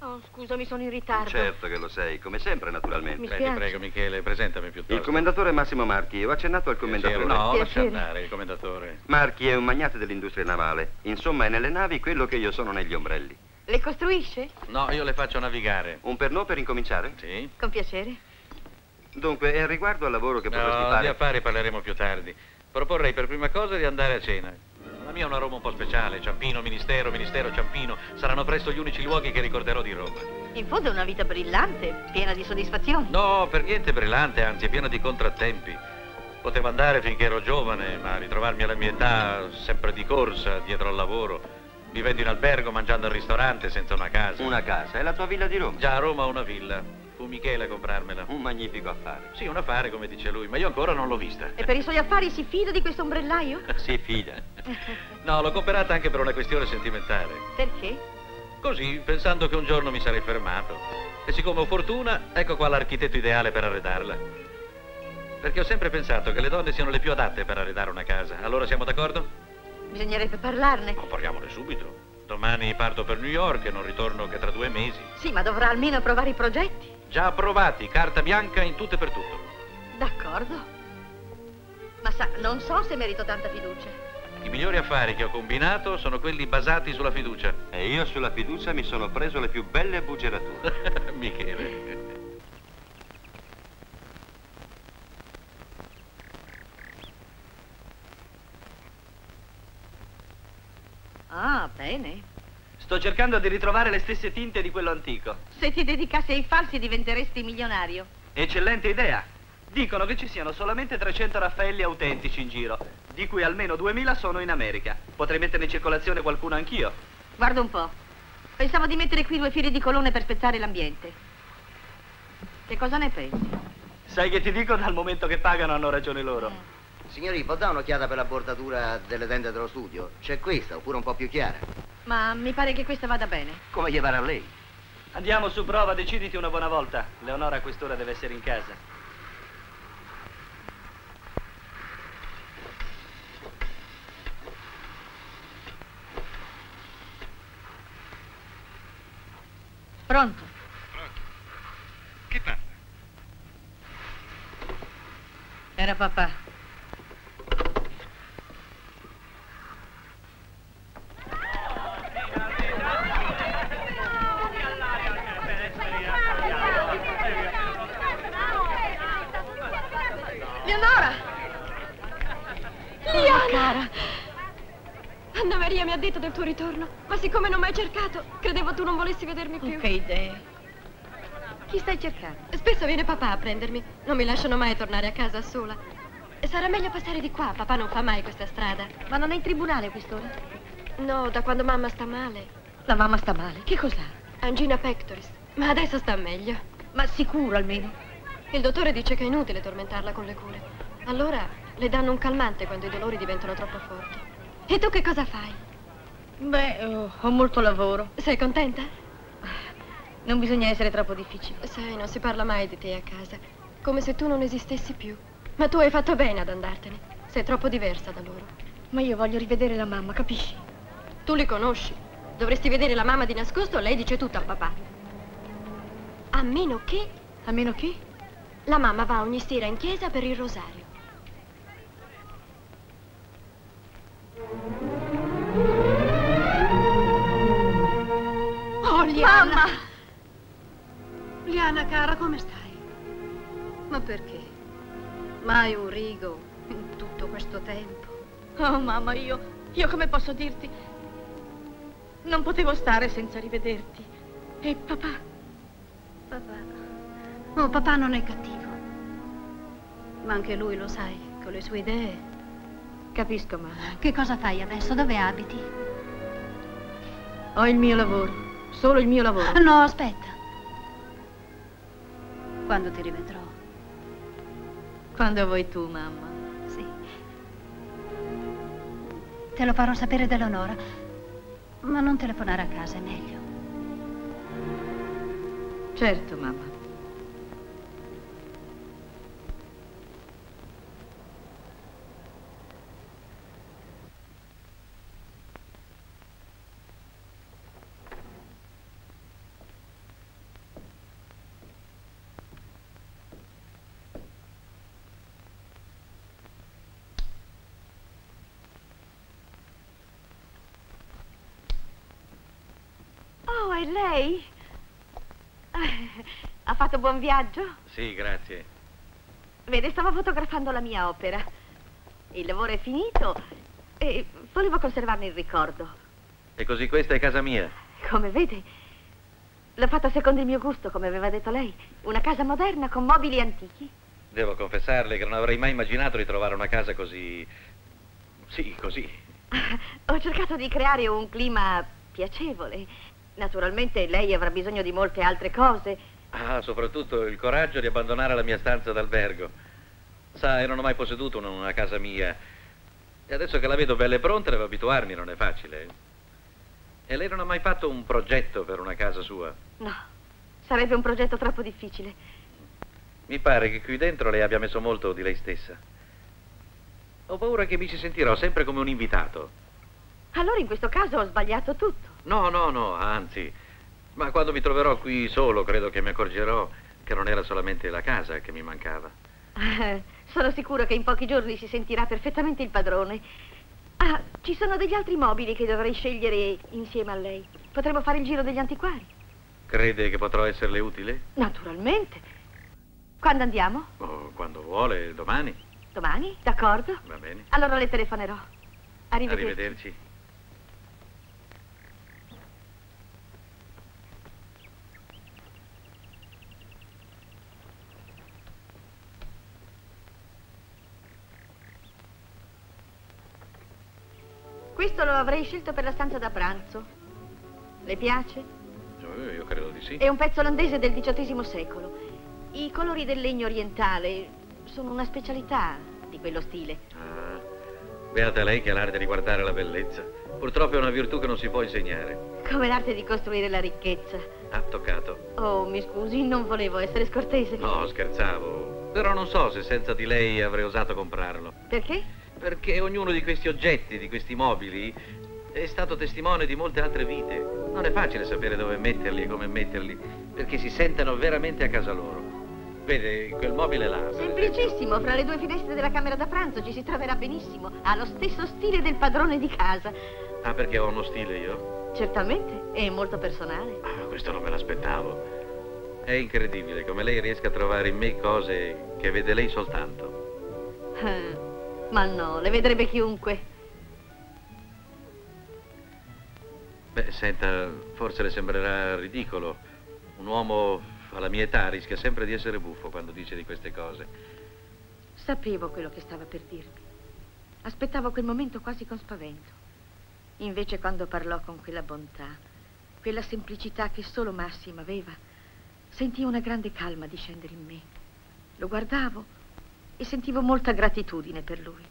Oh, scusami, sono in ritardo. Certo che lo sei, come sempre naturalmente. Mi Prego, spiace. prego, Michele, presentami piuttosto. Il commendatore Massimo Marchi, ho accennato al commendatore. No, lascia Piacere. andare il commendatore. Marchi è un magnate dell'industria navale. Insomma, è nelle navi quello che io sono negli ombrelli. Le costruisce? No, io le faccio navigare. Un pernò per incominciare? Sì. Con piacere. Dunque, e riguardo al lavoro che potresti No, di fare... affari parleremo più tardi. Proporrei per prima cosa di andare a cena. La mia è una Roma un po' speciale. Ciampino, Ministero, Ministero, Ciampino. Saranno presto gli unici luoghi che ricorderò di Roma. In fondo è una vita brillante, piena di soddisfazioni. No, per niente brillante, anzi è piena di contrattempi. Potevo andare finché ero giovane, ma ritrovarmi alla mia età sempre di corsa, dietro al lavoro, vivendo in albergo, mangiando al ristorante, senza una casa. Una casa, è la tua villa di Roma. Già a Roma ho una villa. Fu Michele a comprarmela. Un magnifico affare. Sì, un affare, come dice lui, ma io ancora non l'ho vista. E per i suoi affari si fida di questo ombrellaio? Si fida. No, l'ho comprata anche per una questione sentimentale. Perché? Così, pensando che un giorno mi sarei fermato. E siccome ho fortuna, ecco qua l'architetto ideale per arredarla. Perché ho sempre pensato che le donne siano le più adatte per arredare una casa. Allora siamo d'accordo? Bisognerebbe parlarne. Ma parliamone subito. Domani parto per New York e non ritorno che tra due mesi. Sì, ma dovrà almeno approvare i progetti. Già approvati, carta bianca in tutto e per tutto. D'accordo. Ma sa, non so se merito tanta fiducia. I migliori affari che ho combinato sono quelli basati sulla fiducia. E io sulla fiducia mi sono preso le più belle buggerature. Michele. Ah, bene. Sto cercando di ritrovare le stesse tinte di quello antico. Se ti dedicassi ai falsi diventeresti milionario. Eccellente idea. Dicono che ci siano solamente 300 Raffaelli autentici in giro, di cui almeno 2000 sono in America. Potrei metterne in circolazione qualcuno anch'io. Guarda un po'. Pensavo di mettere qui due file di colonne per spezzare l'ambiente. Che cosa ne pensi? Sai che ti dico dal momento che pagano hanno ragione loro. Signori, può dare un'occhiata per la bordatura delle tende dello studio? C'è questa, oppure un po' più chiara? Ma mi pare che questa vada bene. Come gli pare a lei? Andiamo su prova, deciditi una buona volta. Leonora a quest'ora deve essere in casa. Pronto? Chi parla? Era papà. Leonora! Liana! cara. Anna Maria mi ha detto del tuo ritorno, ma siccome non mi hai cercato, credevo tu non volessi vedermi più. Che idee. Chi stai cercando? Spesso viene papà a prendermi, non mi lasciano mai tornare a casa sola. Sarà meglio passare di qua, papà non fa mai questa strada. Ma non è in tribunale quest'ora? No, da quando mamma sta male. La mamma sta male. Che cos'ha? Angina pectoris, ma adesso sta meglio. Ma sicuro almeno. Il dottore dice che è inutile tormentarla con le cure. Allora le danno un calmante quando i dolori diventano troppo forti. E tu che cosa fai? Beh, oh, ho molto lavoro. Sei contenta? Non bisogna essere troppo difficili. Sai, non si parla mai di te a casa. Come se tu non esistessi più. Ma tu hai fatto bene ad andartene. Sei troppo diversa da loro. Ma io voglio rivedere la mamma, capisci? Tu li conosci. Dovresti vedere la mamma di nascosto, lei dice tutto al papà. A meno che A meno che? la mamma va ogni sera in chiesa per il rosario. Oh, Liana! Mamma! Liana, cara, come stai? Ma perché? Mai un rigo in tutto questo tempo. Oh, mamma, io... Io come posso dirti? Non potevo stare senza rivederti. E papà? Papà. Oh, papà non è cattivo. Ma anche lui lo sai, con le sue idee. Capisco, mamma. Che cosa fai adesso? Dove abiti? Ho il mio lavoro. Solo il mio lavoro. No, aspetta. Quando ti rivedrò. Quando vuoi tu, mamma. Sì. Te lo farò sapere da Leonora. Ma non telefonare a casa, è meglio. Certo, mamma. È lei? Ha fatto buon viaggio? Sì, grazie. Vede, stavo fotografando la mia opera. Il lavoro è finito e volevo conservarne il ricordo. E così questa è casa mia. Come vede, l'ho fatta secondo il mio gusto, come aveva detto lei. Una casa moderna con mobili antichi. Devo confessarle che non avrei mai immaginato di trovare una casa così... Sì, così. Ho cercato di creare un clima piacevole. Naturalmente lei avrà bisogno di molte altre cose. Ah, soprattutto il coraggio di abbandonare la mia stanza d'albergo. Sa, io non ho mai posseduto una, una casa mia. E adesso che la vedo bella e pronta devo abituarmi, non è facile. E lei non ha mai fatto un progetto per una casa sua? No, sarebbe un progetto troppo difficile. Mi pare che qui dentro lei abbia messo molto di lei stessa. Ho paura che mi ci sentirò sempre come un invitato. Allora in questo caso ho sbagliato tutto. No, no, no, anzi. Ma quando mi troverò qui solo, credo che mi accorgerò che non era solamente la casa che mi mancava. Eh, Sono sicuro che in pochi giorni si sentirà perfettamente il padrone. Ah, ci sono degli altri mobili che dovrei scegliere insieme a lei. Potremmo fare il giro degli antiquari. Crede che potrò esserle utile? Naturalmente. Quando andiamo? Oh, quando vuole, domani. Domani? D'accordo? Va bene. Allora le telefonerò. Arrivederci. Arrivederci. Questo lo avrei scelto per la stanza da pranzo. Le piace? Eh, Io credo di sì. È un pezzo olandese del XVIII secolo. I colori del legno orientale sono una specialità di quello stile. Ah, beata lei che ha l'arte di guardare la bellezza. Purtroppo è una virtù che non si può insegnare. Come l'arte di costruire la ricchezza. Ha toccato. Oh, mi scusi, non volevo essere scortese. No, scherzavo. Però non so se senza di lei avrei osato comprarlo. Perché? Perché ognuno di questi oggetti, di questi mobili, è stato testimone di molte altre vite. Non è facile sapere dove metterli e come metterli, perché si sentono veramente a casa loro. Vede, quel mobile là. Semplicissimo, fra le due finestre della camera da pranzo ci si troverà benissimo. Ha lo stesso stile del padrone di casa. Ah, perché ho uno stile io? Certamente, è molto personale. Ah, questo non me l'aspettavo. È incredibile come lei riesca a trovare in me cose che vede lei soltanto. Ma no, le vedrebbe chiunque. Beh, senta, forse le sembrerà ridicolo. Un uomo alla mia età rischia sempre di essere buffo quando dice di queste cose. Sapevo quello che stava per dirmi. Aspettavo quel momento quasi con spavento. Invece quando parlò con quella bontà, quella semplicità che solo Massimo aveva, sentii una grande calma discendere in me. Lo guardavo e sentivo molta gratitudine per lui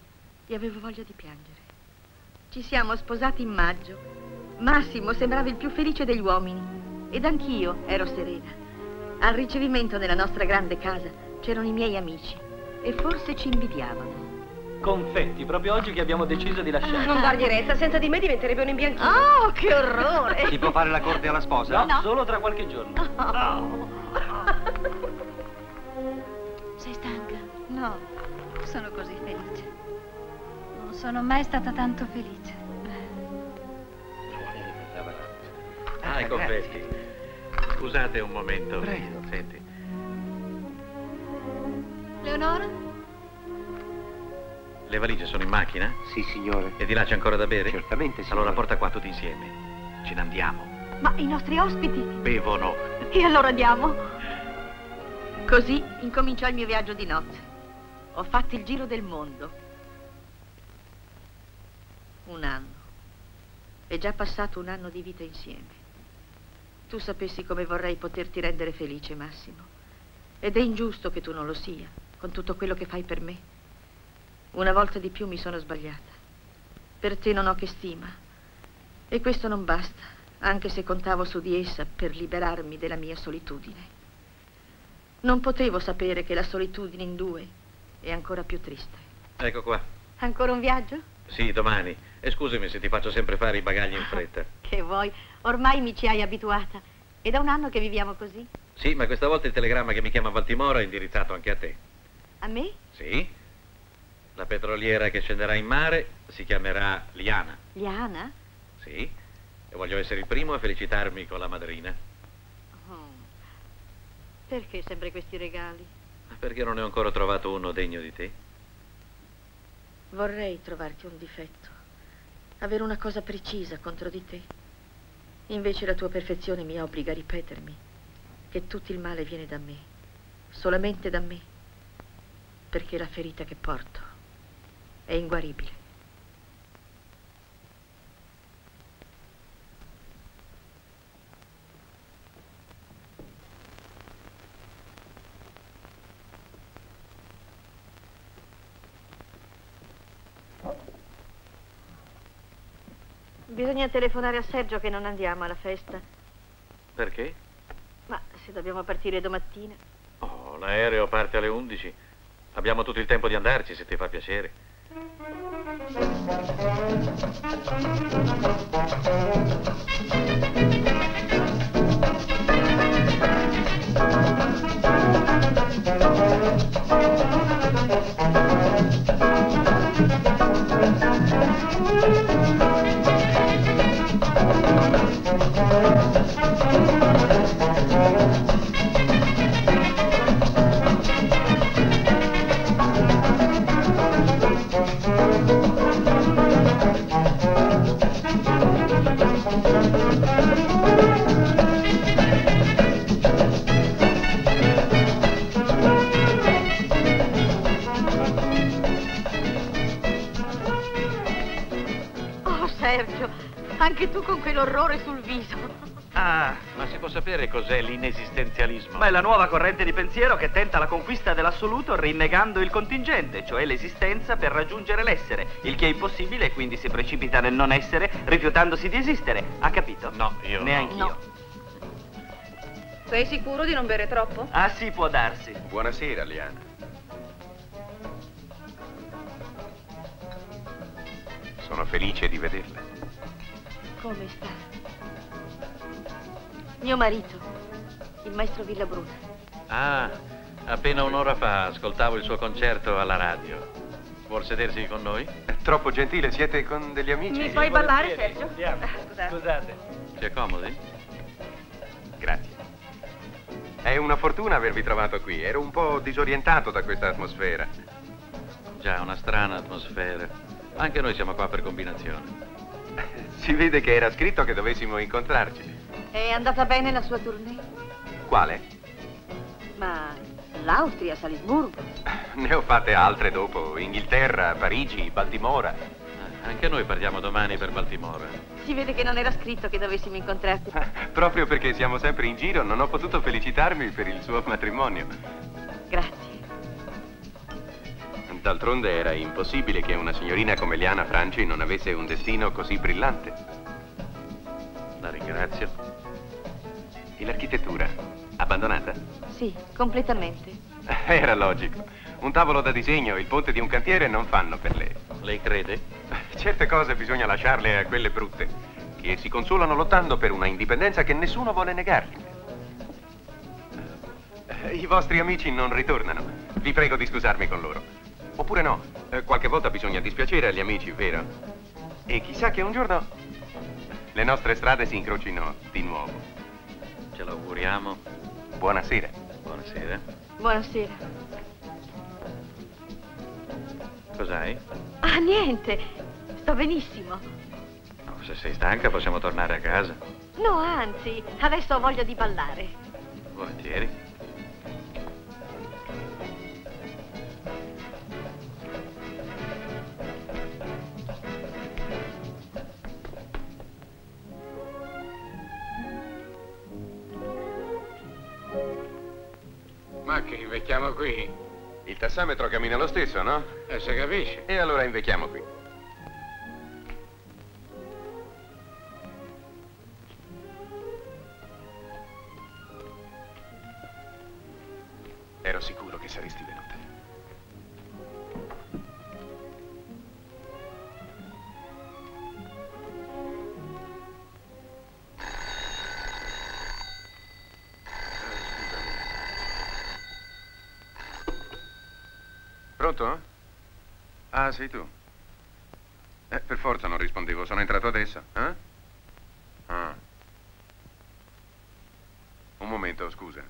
e avevo voglia di piangere. Ci siamo sposati in maggio. Massimo sembrava il più felice degli uomini ed anch'io ero serena. Al ricevimento nella nostra grande casa c'erano i miei amici e forse ci invidiavano. Confetti, proprio oggi che abbiamo deciso di lasciare. Non dargli retta, senza di me diventerebbe un imbianchino. Oh, che orrore! Si può fare la corte alla sposa? No, solo tra qualche giorno. Sei sono mai stata tanto felice. Ah, i confetti. Scusate un momento. Prego. Senti. Leonora? Le valigie sono in macchina? Sì, signore. E di là c'è ancora da bere? Certamente, signore. Allora porta qua tutti insieme. Ce ne andiamo. Ma i nostri ospiti? Bevono. E allora andiamo? Così incominciò il mio viaggio di nozze. Ho fatto il giro del mondo. Un anno. È già passato un anno di vita insieme. Tu sapessi come vorrei poterti rendere felice, Massimo. Ed è ingiusto che tu non lo sia, con tutto quello che fai per me. Una volta di più mi sono sbagliata. Per te non ho che stima. E questo non basta, anche se contavo su di essa per liberarmi della mia solitudine. Non potevo sapere che la solitudine in due è ancora più triste. Ecco qua. Ancora un viaggio? Sì, domani. E scusami se ti faccio sempre fare i bagagli in fretta. Che vuoi? Ormai mi ci hai abituata. È da un anno che viviamo così. Sì, ma questa volta il telegramma che mi chiama a Baltimora è indirizzato anche a te. A me? Sì? La petroliera che scenderà in mare si chiamerà Liana. Liana? Sì? e voglio essere il primo a felicitarmi con la madrina. Oh. Perché sempre questi regali? Perché non ne ho ancora trovato uno degno di te? Vorrei trovarti un difetto, avere una cosa precisa contro di te. Invece la tua perfezione mi obbliga a ripetermi che tutto il male viene da me, solamente da me, perché la ferita che porto è inguaribile. Bisogna telefonare a Sergio che non andiamo alla festa. Perché? Ma se dobbiamo partire domattina. Oh, l'aereo parte alle 11. Abbiamo tutto il tempo di andarci, se ti fa piacere. Oh, quell'orrore sul viso. Ah, ma si può sapere cos'è l'inesistenzialismo? Ma è la nuova corrente di pensiero che tenta la conquista dell'assoluto rinnegando il contingente, cioè l'esistenza per raggiungere l'essere, il che è impossibile e quindi si precipita nel non essere rifiutandosi di esistere. Ha capito? No, io Neanch'io. No. Sei sicuro di non bere troppo? Ah sì, può darsi. Buonasera, Liana. Sono felice di vederla. Come sta? Mio marito, il maestro Villabruna. Ah, appena un'ora fa ascoltavo il suo concerto alla radio. Vuol sedersi con noi? È troppo gentile, siete con degli amici? Mi fai ballare, Sergio? Andiamo. Ah, Scusate. Scusate. Si accomodi? Grazie. È una fortuna avervi trovato qui. Ero un po' disorientato da questa atmosfera. Già, una strana atmosfera. Anche noi siamo qua per combinazione. Si vede che era scritto che dovessimo incontrarci. È andata bene la sua tournée? Quale? Ma l'Austria, Salisburgo. Ne ho fatte altre dopo. Inghilterra, Parigi, Baltimora. Anche noi partiamo domani per Baltimora. Si vede che non era scritto che dovessimo incontrarti. Proprio perché siamo sempre in giro, non ho potuto felicitarmi per il suo matrimonio. Grazie. D'altronde era impossibile che una signorina come Liana Franci non avesse un destino così brillante. La ringrazio. E l'architettura? Abbandonata? Sì, completamente. Era logico. Un tavolo da disegno e il ponte di un cantiere non fanno per lei. Lei crede? Certe cose bisogna lasciarle a quelle brutte, che si consolano lottando per una indipendenza che nessuno vuole negargli. I vostri amici non ritornano. Vi prego di scusarmi con loro. Oppure no, eh, qualche volta bisogna dispiacere agli amici, vero? E chissà che un giorno le nostre strade si incrocino di nuovo. Ce l'auguriamo. Buonasera. Buonasera. Buonasera. Cos'hai? Ah, niente. Sto benissimo. No, se sei stanca possiamo tornare a casa. No, anzi, adesso ho voglia di ballare. Volentieri. Invecchiamo qui? Il tassametro cammina lo stesso, no? E si capisce. E allora invecchiamo qui. sei tu? Eh, per forza non rispondevo, sono entrato adesso, eh? Ah. Un momento, scusa.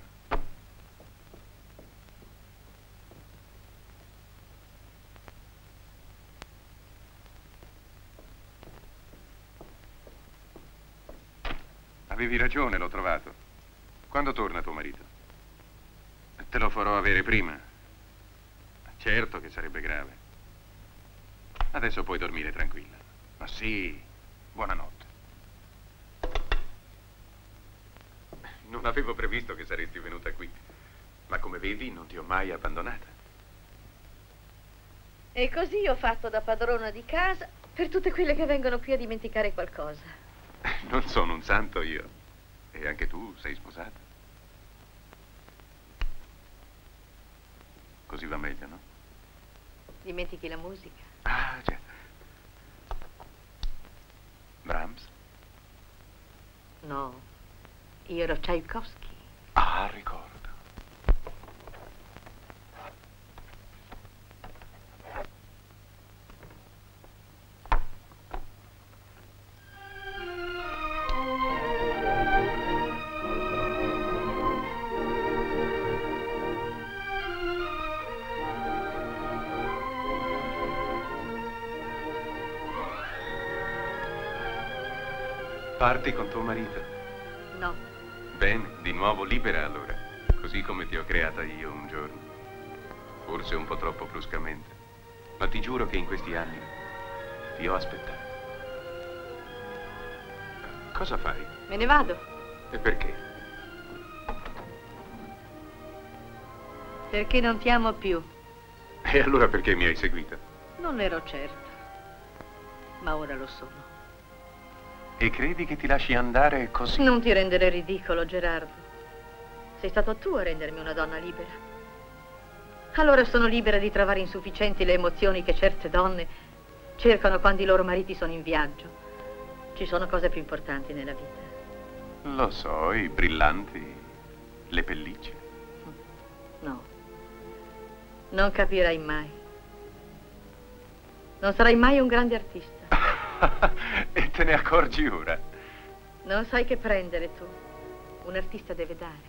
Avevi ragione, l'ho trovato. Quando torna tuo marito? Te lo farò avere prima. Certo che sarebbe grave. Adesso puoi dormire tranquilla. Ma sì, buonanotte. Non avevo previsto che saresti venuta qui, ma come vedi non ti ho mai abbandonata. E così ho fatto da padrona di casa per tutte quelle che vengono qui a dimenticare qualcosa. Non sono un santo io. E anche tu sei sposata. Così va meglio, no? Dimentichi la musica. Ah, già. Brahms? No, io ero Tchaikovsky. Ah, ricordo. Parti con tuo marito? Nuovo libera allora, così come ti ho creata io un giorno. Forse un po' troppo bruscamente, ma ti giuro che in questi anni ti ho aspettato. Cosa fai? me ne vado. E perché? Perché non ti amo più. E allora perché mi hai seguita? Non ero certa. Ma ora lo sono. E credi che ti lasci andare così? Non ti rendere ridicolo, Gerardo. Sei stato tu a rendermi una donna libera. Allora sono libera di trovare insufficienti le emozioni che certe donne cercano quando i loro mariti sono in viaggio. Ci sono cose più importanti nella vita. Lo so, i brillanti, le pellicce. No. Non capirai mai. Non sarai mai un grande artista. e te ne accorgi ora? Non sai che prendere tu. Un artista deve dare.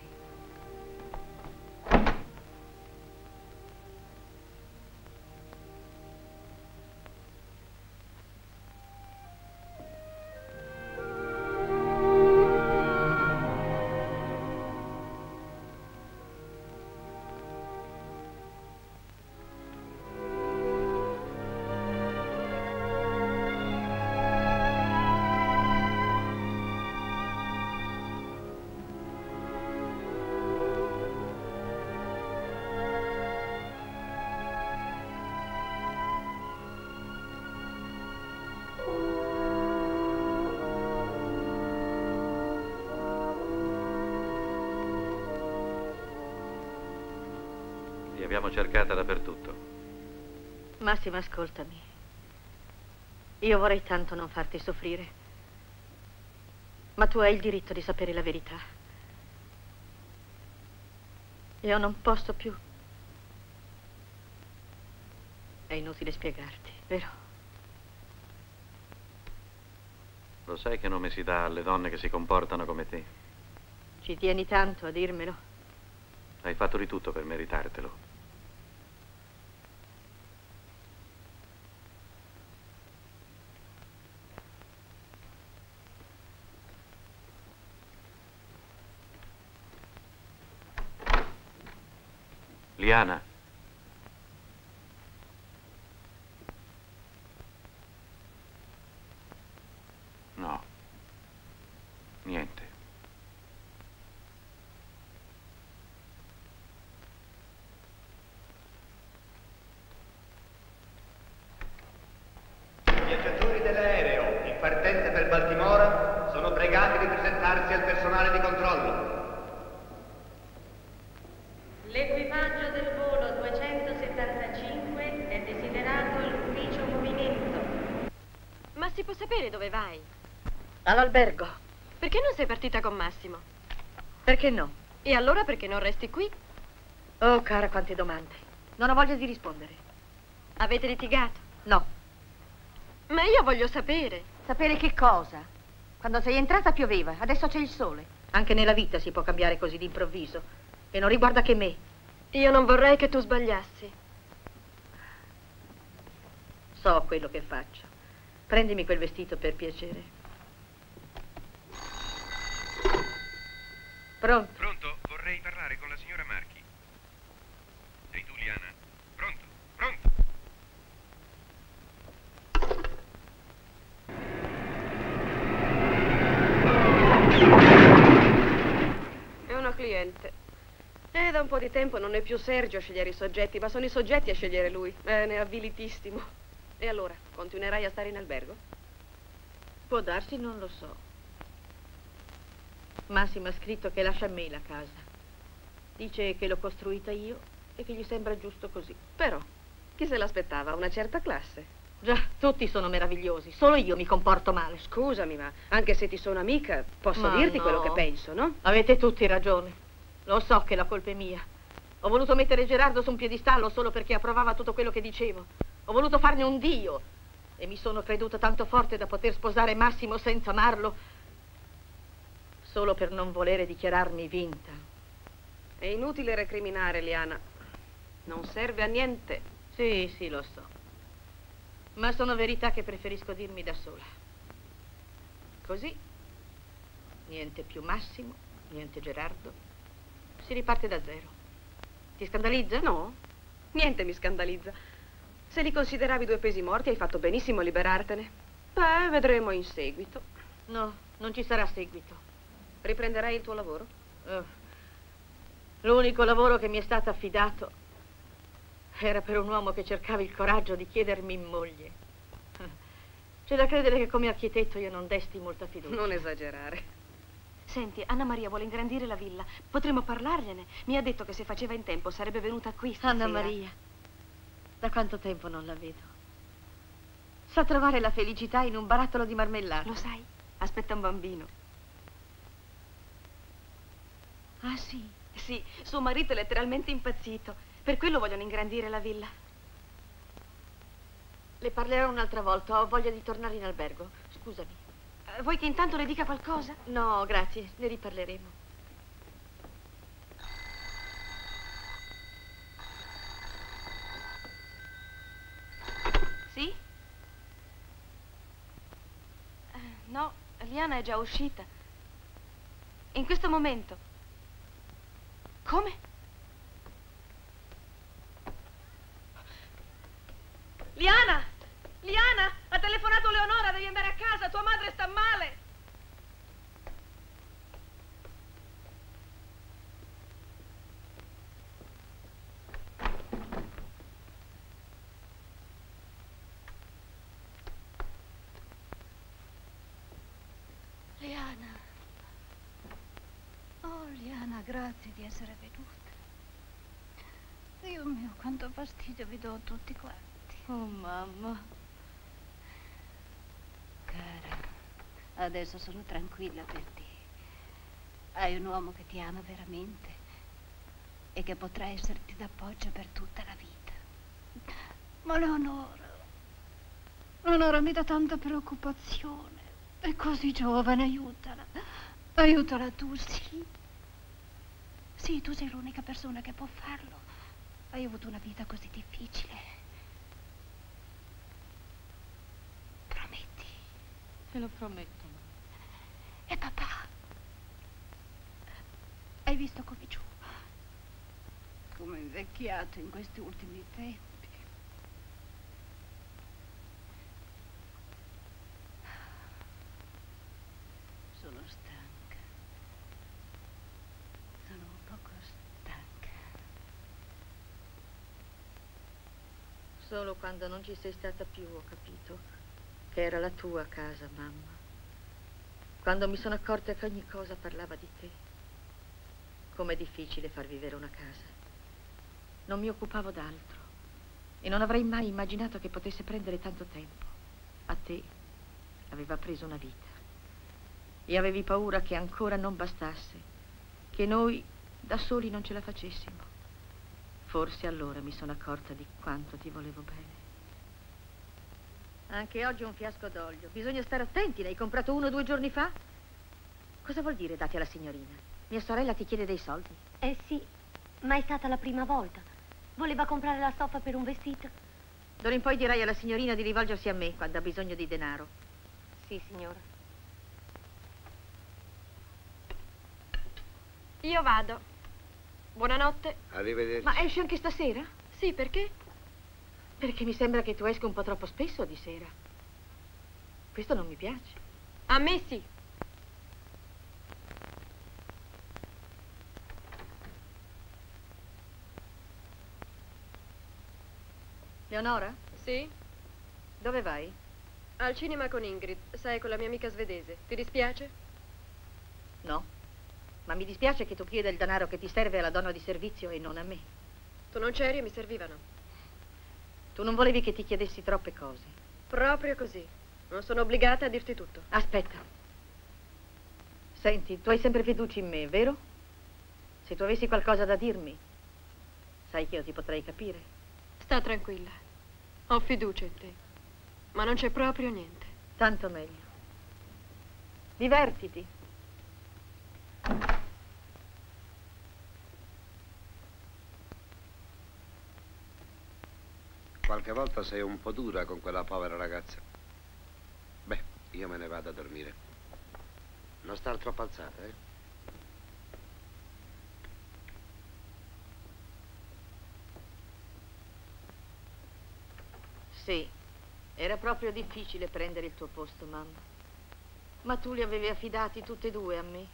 Abbiamo cercata dappertutto. Massimo, ascoltami. Io vorrei tanto non farti soffrire. Ma tu hai il diritto di sapere la verità. Io non posso più. È inutile spiegarti, vero? Lo sai che nome si dà alle donne che si comportano come te? Ci tieni tanto a dirmelo? Hai fatto di tutto per meritartelo. Liana. No. Niente. Viaggiatori dell'aereo in partenza per Baltimora sono pregati di presentarsi al personale di controllo. L'equipaggio del volo 275 è desiderato all'ufficio movimento. Ma si può sapere dove vai? All'albergo. Perché non sei partita con Massimo? Perché no? E allora perché non resti qui? Oh, cara, quante domande. Non ho voglia di rispondere. Avete litigato? No. Ma io voglio sapere. Sapere che cosa? Quando sei entrata pioveva, adesso c'è il sole. Anche nella vita si può cambiare così d'improvviso. E non riguarda che me. Io non vorrei che tu sbagliassi. So quello che faccio. Prendimi quel vestito per piacere. Pronto? Pronto? Vorrei parlare con la signora Marchi. Sei tu, Liana? Pronto? Pronto? È una cliente. E da un po' di tempo non è più Sergio a scegliere i soggetti, ma sono i soggetti a scegliere lui. Eh, ne è avvilitissimo. E allora, continuerai a stare in albergo? Può darsi, non lo so. Massimo ha scritto che lascia a me la casa. Dice che l'ho costruita io e che gli sembra giusto così. Però, chi se l'aspettava? Una certa classe. Già, tutti sono meravigliosi, solo io mi comporto male. Scusami, ma anche se ti sono amica, posso Ma dirti no. quello che penso, no? Avete tutti ragione. Lo so che la colpa è mia. Ho voluto mettere Gerardo su un piedistallo solo perché approvava tutto quello che dicevo. Ho voluto farne un dio. E mi sono creduta tanto forte da poter sposare Massimo senza amarlo, solo per non volere dichiararmi vinta. È inutile recriminare, Liana. Non serve a niente. Sì, sì, lo so. Ma sono verità che preferisco dirmi da sola. Così, niente più Massimo, niente Gerardo. Si riparte da zero. Ti scandalizza? No, niente mi scandalizza. Se li consideravi due pesi morti, hai fatto benissimo a liberartene. Beh, vedremo in seguito. No, non ci sarà seguito. Riprenderai il tuo lavoro? Eh, L'unico lavoro che mi è stato affidato era per un uomo che cercava il coraggio di chiedermi in moglie. C'è da credere che come architetto io non desti molta fiducia. Non esagerare. Senti, Anna Maria vuole ingrandire la villa. Potremmo parlargliene. Mi ha detto che se faceva in tempo sarebbe venuta qui stasera. Anna Maria, da quanto tempo non la vedo? Sa trovare la felicità in un barattolo di marmellata. Lo sai? Aspetta un bambino. Ah, sì? Sì, suo marito è letteralmente impazzito. Per quello vogliono ingrandire la villa. Le parlerò un'altra volta, ho voglia di tornare in albergo. Scusami. Eh, Vuoi che intanto le dica qualcosa? No, grazie, ne riparleremo. Sì? Eh, no, Liana è già uscita. In questo momento. Come? Liana! Liana! Ha telefonato Leonora, devi andare a casa, tua madre sta male! Liana. Oh, Grazie di essere venuta. Dio mio, quanto fastidio vi do a tutti quanti. Oh, mamma. Cara, adesso sono tranquilla per te. Hai un uomo che ti ama veramente e che potrà esserti d'appoggio per tutta la vita. Ma Leonora, Leonora mi dà tanta preoccupazione. È così giovane, aiutala. Aiutala tu, sì. Sì, tu sei l'unica persona che può farlo. Hai avuto una vita così difficile. Prometti. Te lo prometto. E papà? Hai visto come giù? Come è invecchiato in questi ultimi tempi. Sono stanca. Sono un poco stanca. Solo quando non ci sei stata più ho capito che era la tua casa, mamma. Quando mi sono accorta che ogni cosa parlava di te. Com'è difficile far vivere una casa. Non mi occupavo d'altro e non avrei mai immaginato che potesse prendere tanto tempo. A te aveva preso una vita e avevi paura che ancora non bastasse, che noi da soli non ce la facessimo. Forse allora mi sono accorta di quanto ti volevo bene. Anche oggi un fiasco d'olio. Bisogna stare attenti. Ne hai comprato uno due giorni fa? Cosa vuol dire dati alla signorina? Mia sorella ti chiede dei soldi. Eh sì, ma è stata la prima volta. Voleva comprare la stoffa per un vestito. D'ora in poi dirai alla signorina di rivolgersi a me quando ha bisogno di denaro. Sì, signora. Io vado. Buonanotte. Arrivederci. Ma esci anche stasera? Sì, perché? Perché mi sembra che tu esca un po' troppo spesso di sera. Questo non mi piace. A me sì. Leonora? Sì? Dove vai? Al cinema con Ingrid, sai, con la mia amica svedese. Ti dispiace? No. Ma mi dispiace che tu chieda il denaro che ti serve alla donna di servizio e non a me. Tu non c'eri e mi servivano. Tu non volevi che ti chiedessi troppe cose. Proprio così. Non sono obbligata a dirti tutto. Aspetta. Senti, tu hai sempre fiducia in me, vero? Se tu avessi qualcosa da dirmi, sai che io ti potrei capire. Sta tranquilla. Ho fiducia in te. Ma non c'è proprio niente. Tanto meglio. Divertiti. Qualche volta sei un po' dura con quella povera ragazza. Beh, io me ne vado a dormire. Non star troppo alzata, eh? Sì, era proprio difficile prendere il tuo posto, mamma. Ma tu li avevi affidati tutti e due a me.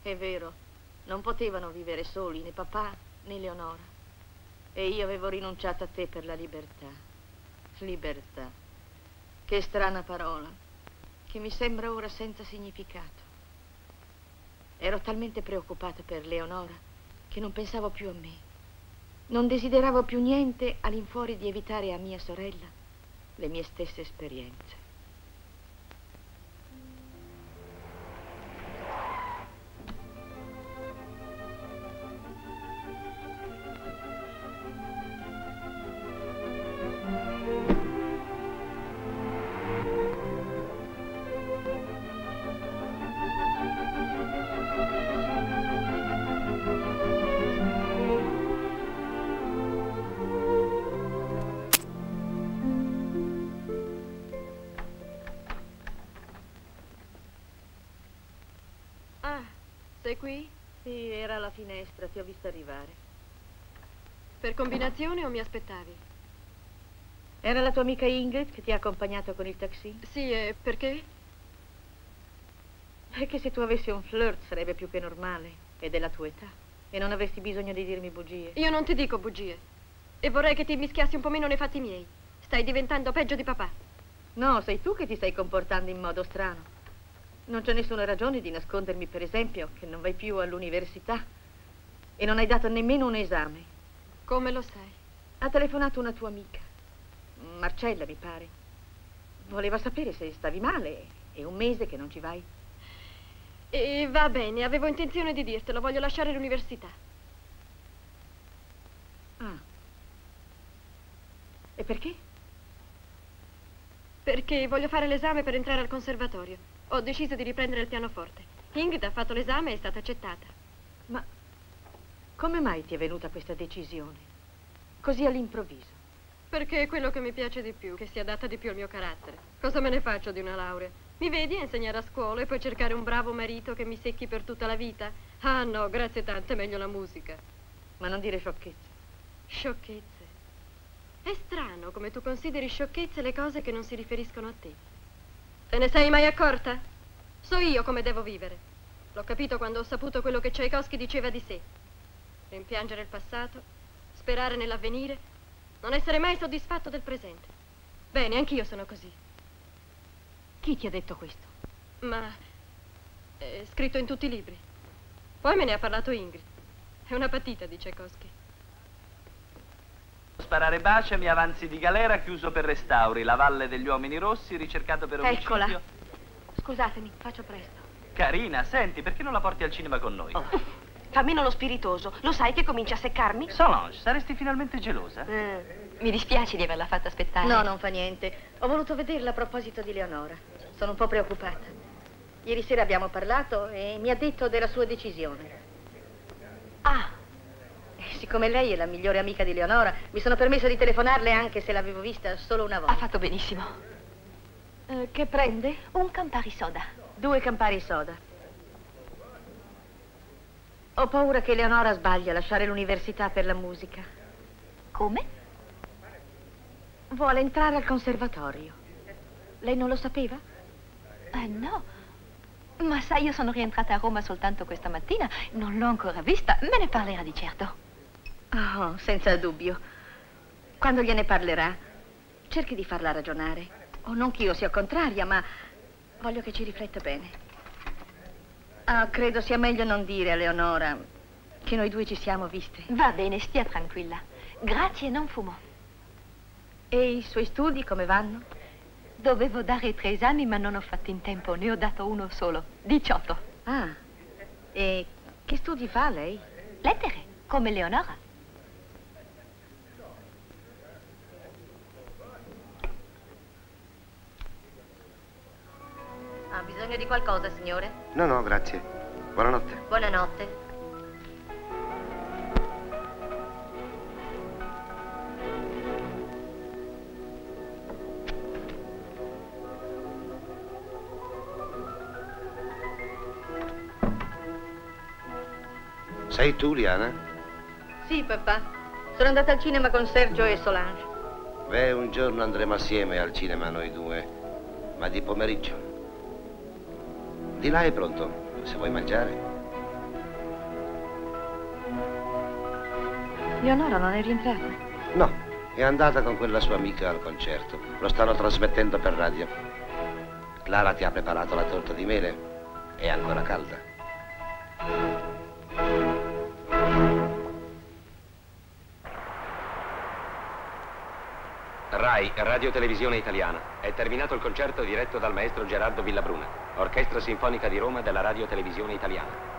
È vero, non potevano vivere soli né papà né Leonora. E io avevo rinunciato a te per la libertà. Libertà. Che strana parola, che mi sembra ora senza significato. Ero talmente preoccupata per Leonora che non pensavo più a me. Non desideravo più niente all'infuori di evitare a mia sorella le mie stesse esperienze. Sei qui? Sì, era alla finestra, ti ho vista arrivare. Per combinazione o mi aspettavi? Era la tua amica Ingrid che ti ha accompagnato con il taxi? Sì, e perché? Perché se tu avessi un flirt sarebbe più che normale, è della tua età, e non avresti bisogno di dirmi bugie. Io non ti dico bugie. E vorrei che ti mischiassi un po' meno nei fatti miei. Stai diventando peggio di papà. No, sei tu che ti stai comportando in modo strano. Non c'è nessuna ragione di nascondermi, per esempio, che non vai più all'università e non hai dato nemmeno un esame. Come lo sai? Ha telefonato una tua amica, Marcella, mi pare. Voleva sapere se stavi male. È un mese che non ci vai. E va bene, avevo intenzione di dirtelo, voglio lasciare l'università. Ah. E perché? Perché voglio fare l'esame per entrare al conservatorio. Ho deciso di riprendere il pianoforte. Ingrid ha fatto l'esame e è stata accettata. Ma come mai ti è venuta questa decisione? Così all'improvviso? Perché è quello che mi piace di più, che si adatta di più al mio carattere. Cosa me ne faccio di una laurea? Mi vedi a insegnare a scuola e poi cercare un bravo marito che mi secchi per tutta la vita? Ah no, grazie tante, è meglio la musica. Ma non dire sciocchezze. Sciocchezze. È strano come tu consideri sciocchezze le cose che non si riferiscono a te. Te ne sei mai accorta? So io come devo vivere. L'ho capito quando ho saputo quello che Tchaikovsky diceva di sé. Rimpiangere il passato, sperare nell'avvenire, non essere mai soddisfatto del presente. Bene, anch'io sono così. Chi ti ha detto questo? Ma è scritto in tutti i libri. Poi me ne ha parlato Ingrid. È una patita di Tchaikovsky. Sparare bacia mi avanzi di galera chiuso per restauri, la valle degli uomini rossi ricercato per omicidio. Eccola. Scusatemi, faccio presto. Carina, senti, perché non la porti al cinema con noi? Fa meno lo spiritoso. Lo sai che comincia a seccarmi? Solange, saresti finalmente gelosa? mi dispiace di averla fatta aspettare. No, non fa niente. Ho voluto vederla a proposito di Leonora. Sono un po' preoccupata. Ieri sera abbiamo parlato e mi ha detto della sua decisione. Ah, siccome lei è la migliore amica di Leonora, mi sono permessa di telefonarle anche se l'avevo vista solo una volta. ha fatto benissimo. Eh, che prende? Un Campari soda. Due Campari soda. Ho paura che Leonora sbagli a lasciare l'università per la musica. Come? Vuole entrare al conservatorio. Lei non lo sapeva? Eh no. Ma sai, io sono rientrata a Roma soltanto questa mattina, non l'ho ancora vista, me ne parlerà di certo. Oh, senza dubbio. Quando gliene parlerà, cerchi di farla ragionare. O non che io sia contraria, ma voglio che ci rifletta bene. Ah, credo sia meglio non dire a Leonora che noi due ci siamo viste. Va bene, stia tranquilla. Grazie, non fumo. E i suoi studi come vanno? Dovevo dare tre esami, ma non ho fatto in tempo, ne ho dato uno solo. 18. Ah, e che studi fa lei? Lettere, come Leonora. Bisogno di qualcosa, signore? No, no, grazie. Buonanotte. Buonanotte. Sei tu, Liana? Sì, papà. Sono andata al cinema con Sergio e Solange. Beh, un giorno andremo assieme al cinema noi due, ma di pomeriggio. Di là è pronto, se vuoi mangiare. Leonora non è rientrata? No, è andata con quella sua amica al concerto. Lo stanno trasmettendo per radio. Clara ti ha preparato la torta di mele. È ancora calda. RAI, Radio Televisione Italiana. È terminato il concerto diretto dal maestro Gerardo Villabruna, Orchestra Sinfonica di Roma della Radio Televisione Italiana.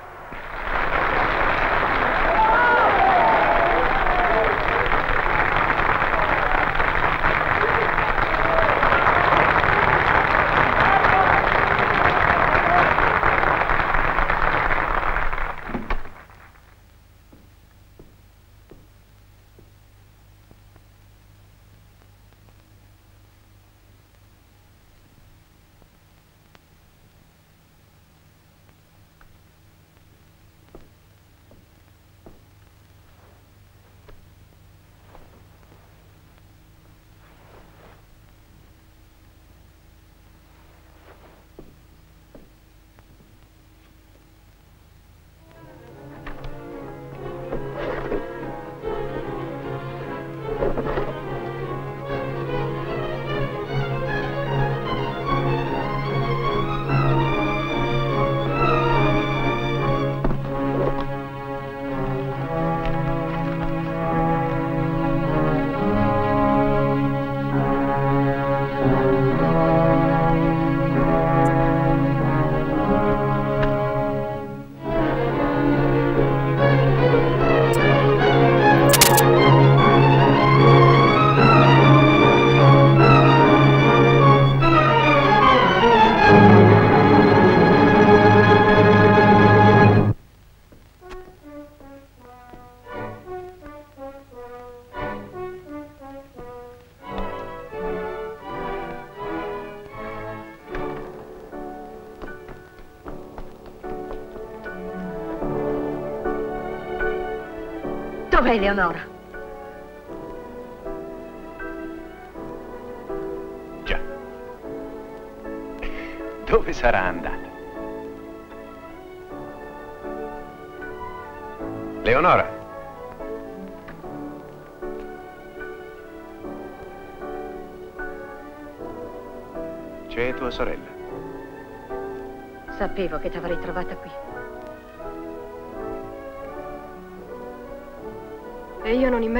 Dov'è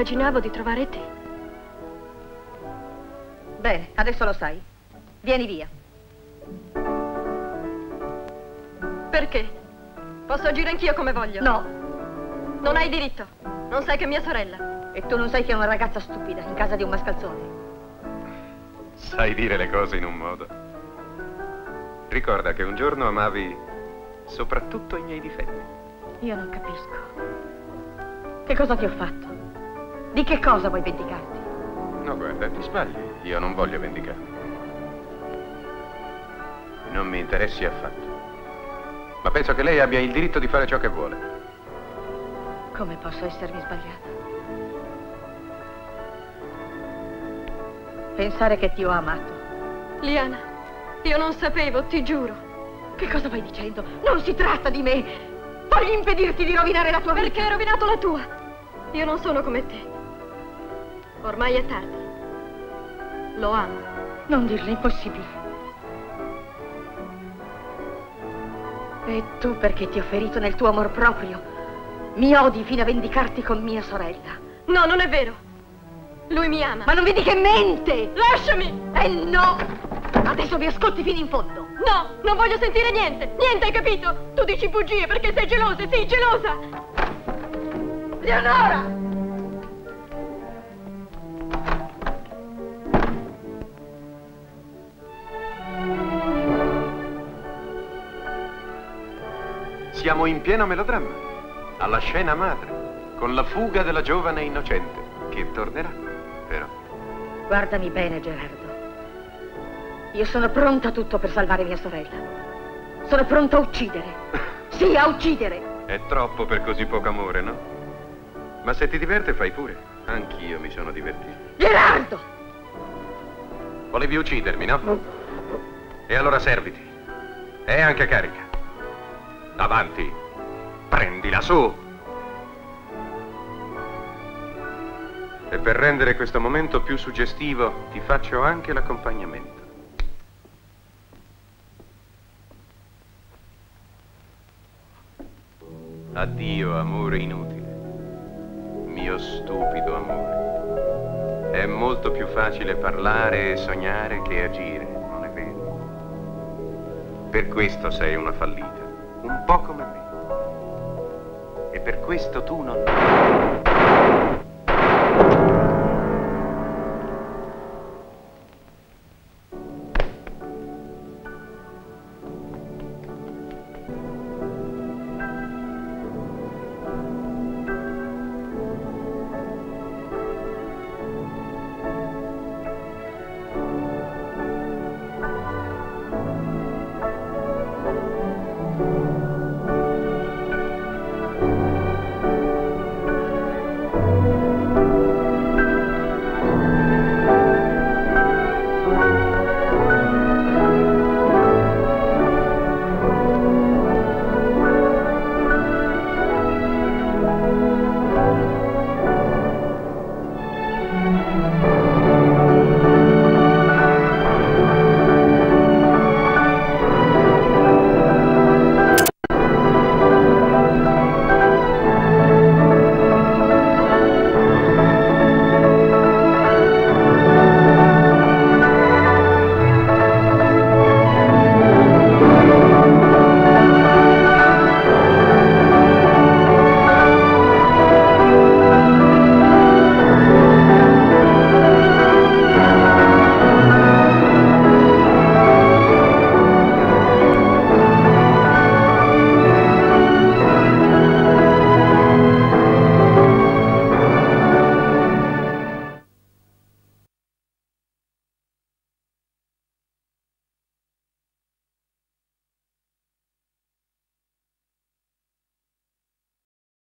immaginavo di trovare te. Bene, adesso lo sai. Vieni via. Perché? Posso agire anch'io come voglio? No. Non hai diritto. Non sai che è mia sorella. E tu non sai che è una ragazza stupida in casa di un mascalzone. Sai dire le cose in un modo. Ricorda che un giorno amavi soprattutto i miei difetti. Io non capisco. Che cosa ti ho fatto? Di che cosa vuoi vendicarti? No, guarda, ti sbagli. Io non voglio vendicarmi. Non mi interessi affatto. Ma penso che lei abbia il diritto di fare ciò che vuole. Come posso essermi sbagliata? Pensare che ti ho amato. Liana, io non sapevo, ti giuro. Che cosa vai dicendo? Non si tratta di me! Voglio impedirti di rovinare la tua vita! Perché hai rovinato la tua? Io non sono come te. Ormai è tardi. Lo amo. Non dirlo, è impossibile. E tu perché ti ho ferito nel tuo amor proprio? Mi odi fino a vendicarti con mia sorella. No, non è vero. Lui mi ama. Ma non vedi che mente? Lasciami! Eh no! Adesso mi ascolti fino in fondo. No, non voglio sentire niente. Niente, hai capito? Tu dici bugie perché sei gelosa, sì, gelosa. Leonora! Siamo in pieno melodramma, alla scena madre, con la fuga della giovane innocente, che tornerà, però. Guardami bene, Gerardo. Io sono pronta a tutto per salvare mia sorella. Sono pronta a uccidere. Sì, a uccidere. È troppo per così poco amore, no? Ma se ti diverte, fai pure. Anch'io mi sono divertito. Gerardo! Volevi uccidermi, no? E allora serviti. E anche carica. Avanti. Prendila su. E per rendere questo momento più suggestivo, ti faccio anche l'accompagnamento. Addio, amore inutile. Mio stupido amore. È molto più facile parlare e sognare che agire, non è vero? Per questo sei una fallita, un po' come me. E per questo tu non...